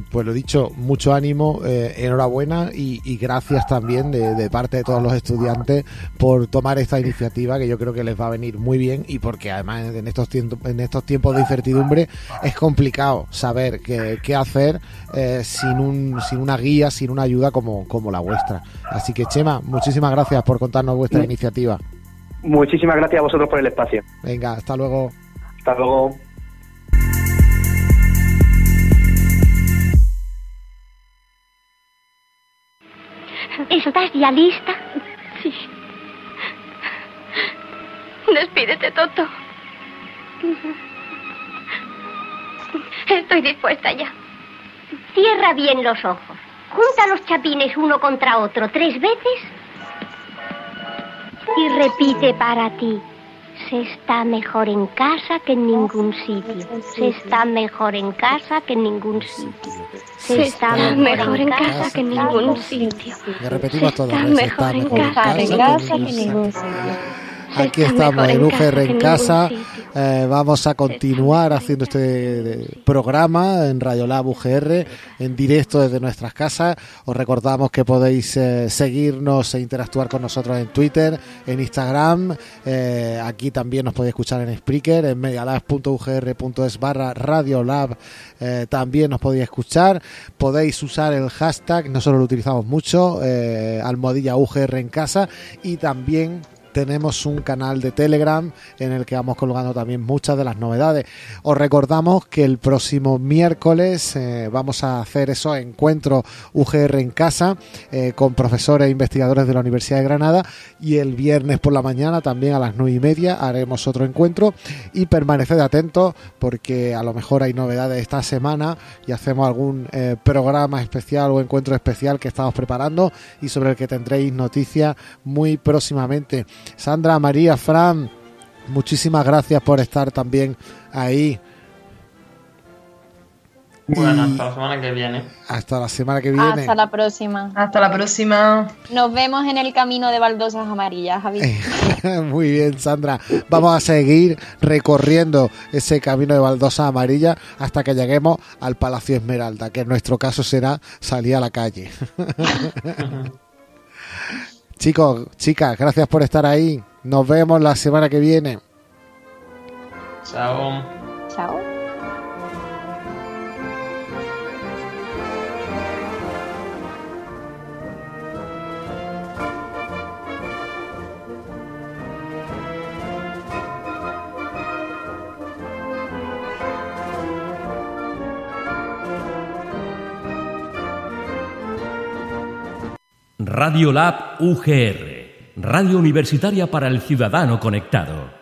Pues lo dicho, mucho ánimo, eh, enhorabuena y, y gracias también de, de parte de todos los estudiantes por tomar esta iniciativa que yo creo que les va a venir muy bien y porque además en estos tiempos, en estos tiempos de incertidumbre es complicado saber qué, qué hacer eh, sin, un, sin una guía, sin una ayuda como, como la vuestra. Así que Chema, muchísimas gracias por contarnos vuestra iniciativa. Muchísimas gracias a vosotros por el espacio. Venga, hasta luego. Hasta luego. ¿Estás ya lista? Sí. Despídete, Toto. Estoy dispuesta ya. Cierra bien los ojos. Junta los chapines uno contra otro tres veces y repite para ti. Se está mejor en casa que en ningún sitio. Se está mejor en casa que en ningún sitio. Se está mejor en casa que en ningún sitio. Le repetimos todo. Está. Se mejor en mejor en casa que en casa ningún sitio. Aquí está estamos en en UGR en casa. Eh, vamos a continuar haciendo este eh, programa en Radiolab UGR en directo desde nuestras casas. Os recordamos que podéis eh, seguirnos e interactuar con nosotros en Twitter, en Instagram. Eh, aquí también nos podéis escuchar en Spreaker, en medialab.ugr.es barra Radiolab. También nos podéis escuchar. Podéis usar el hashtag, nosotros lo utilizamos mucho, almohadilla UGR en casa y también tenemos un canal de Telegram en el que vamos colgando también muchas de las novedades. Os recordamos que el próximo miércoles eh, vamos a hacer esos encuentros UGR en casa eh, con profesores e investigadores de la Universidad de Granada y el viernes por la mañana también a las nueve y media haremos otro encuentro y permaneced atentos porque a lo mejor hay novedades esta semana y hacemos algún eh, programa especial o encuentro especial que estamos preparando y sobre el que tendréis noticias muy próximamente. Sandra, María, Fran, muchísimas gracias por estar también ahí. Bueno, hasta la semana que viene. Hasta la semana que viene. Hasta la próxima. Hasta la próxima. Nos vemos en el camino de baldosas amarillas, Javi. Muy bien, Sandra. Vamos a seguir recorriendo ese camino de baldosas amarillas hasta que lleguemos al Palacio Esmeralda, que en nuestro caso será salir a la calle. Chicos, chicas, gracias por estar ahí. Nos vemos la semana que viene. Chao. Chao. Radio Lab UGR, Radio Universitaria para el Ciudadano Conectado.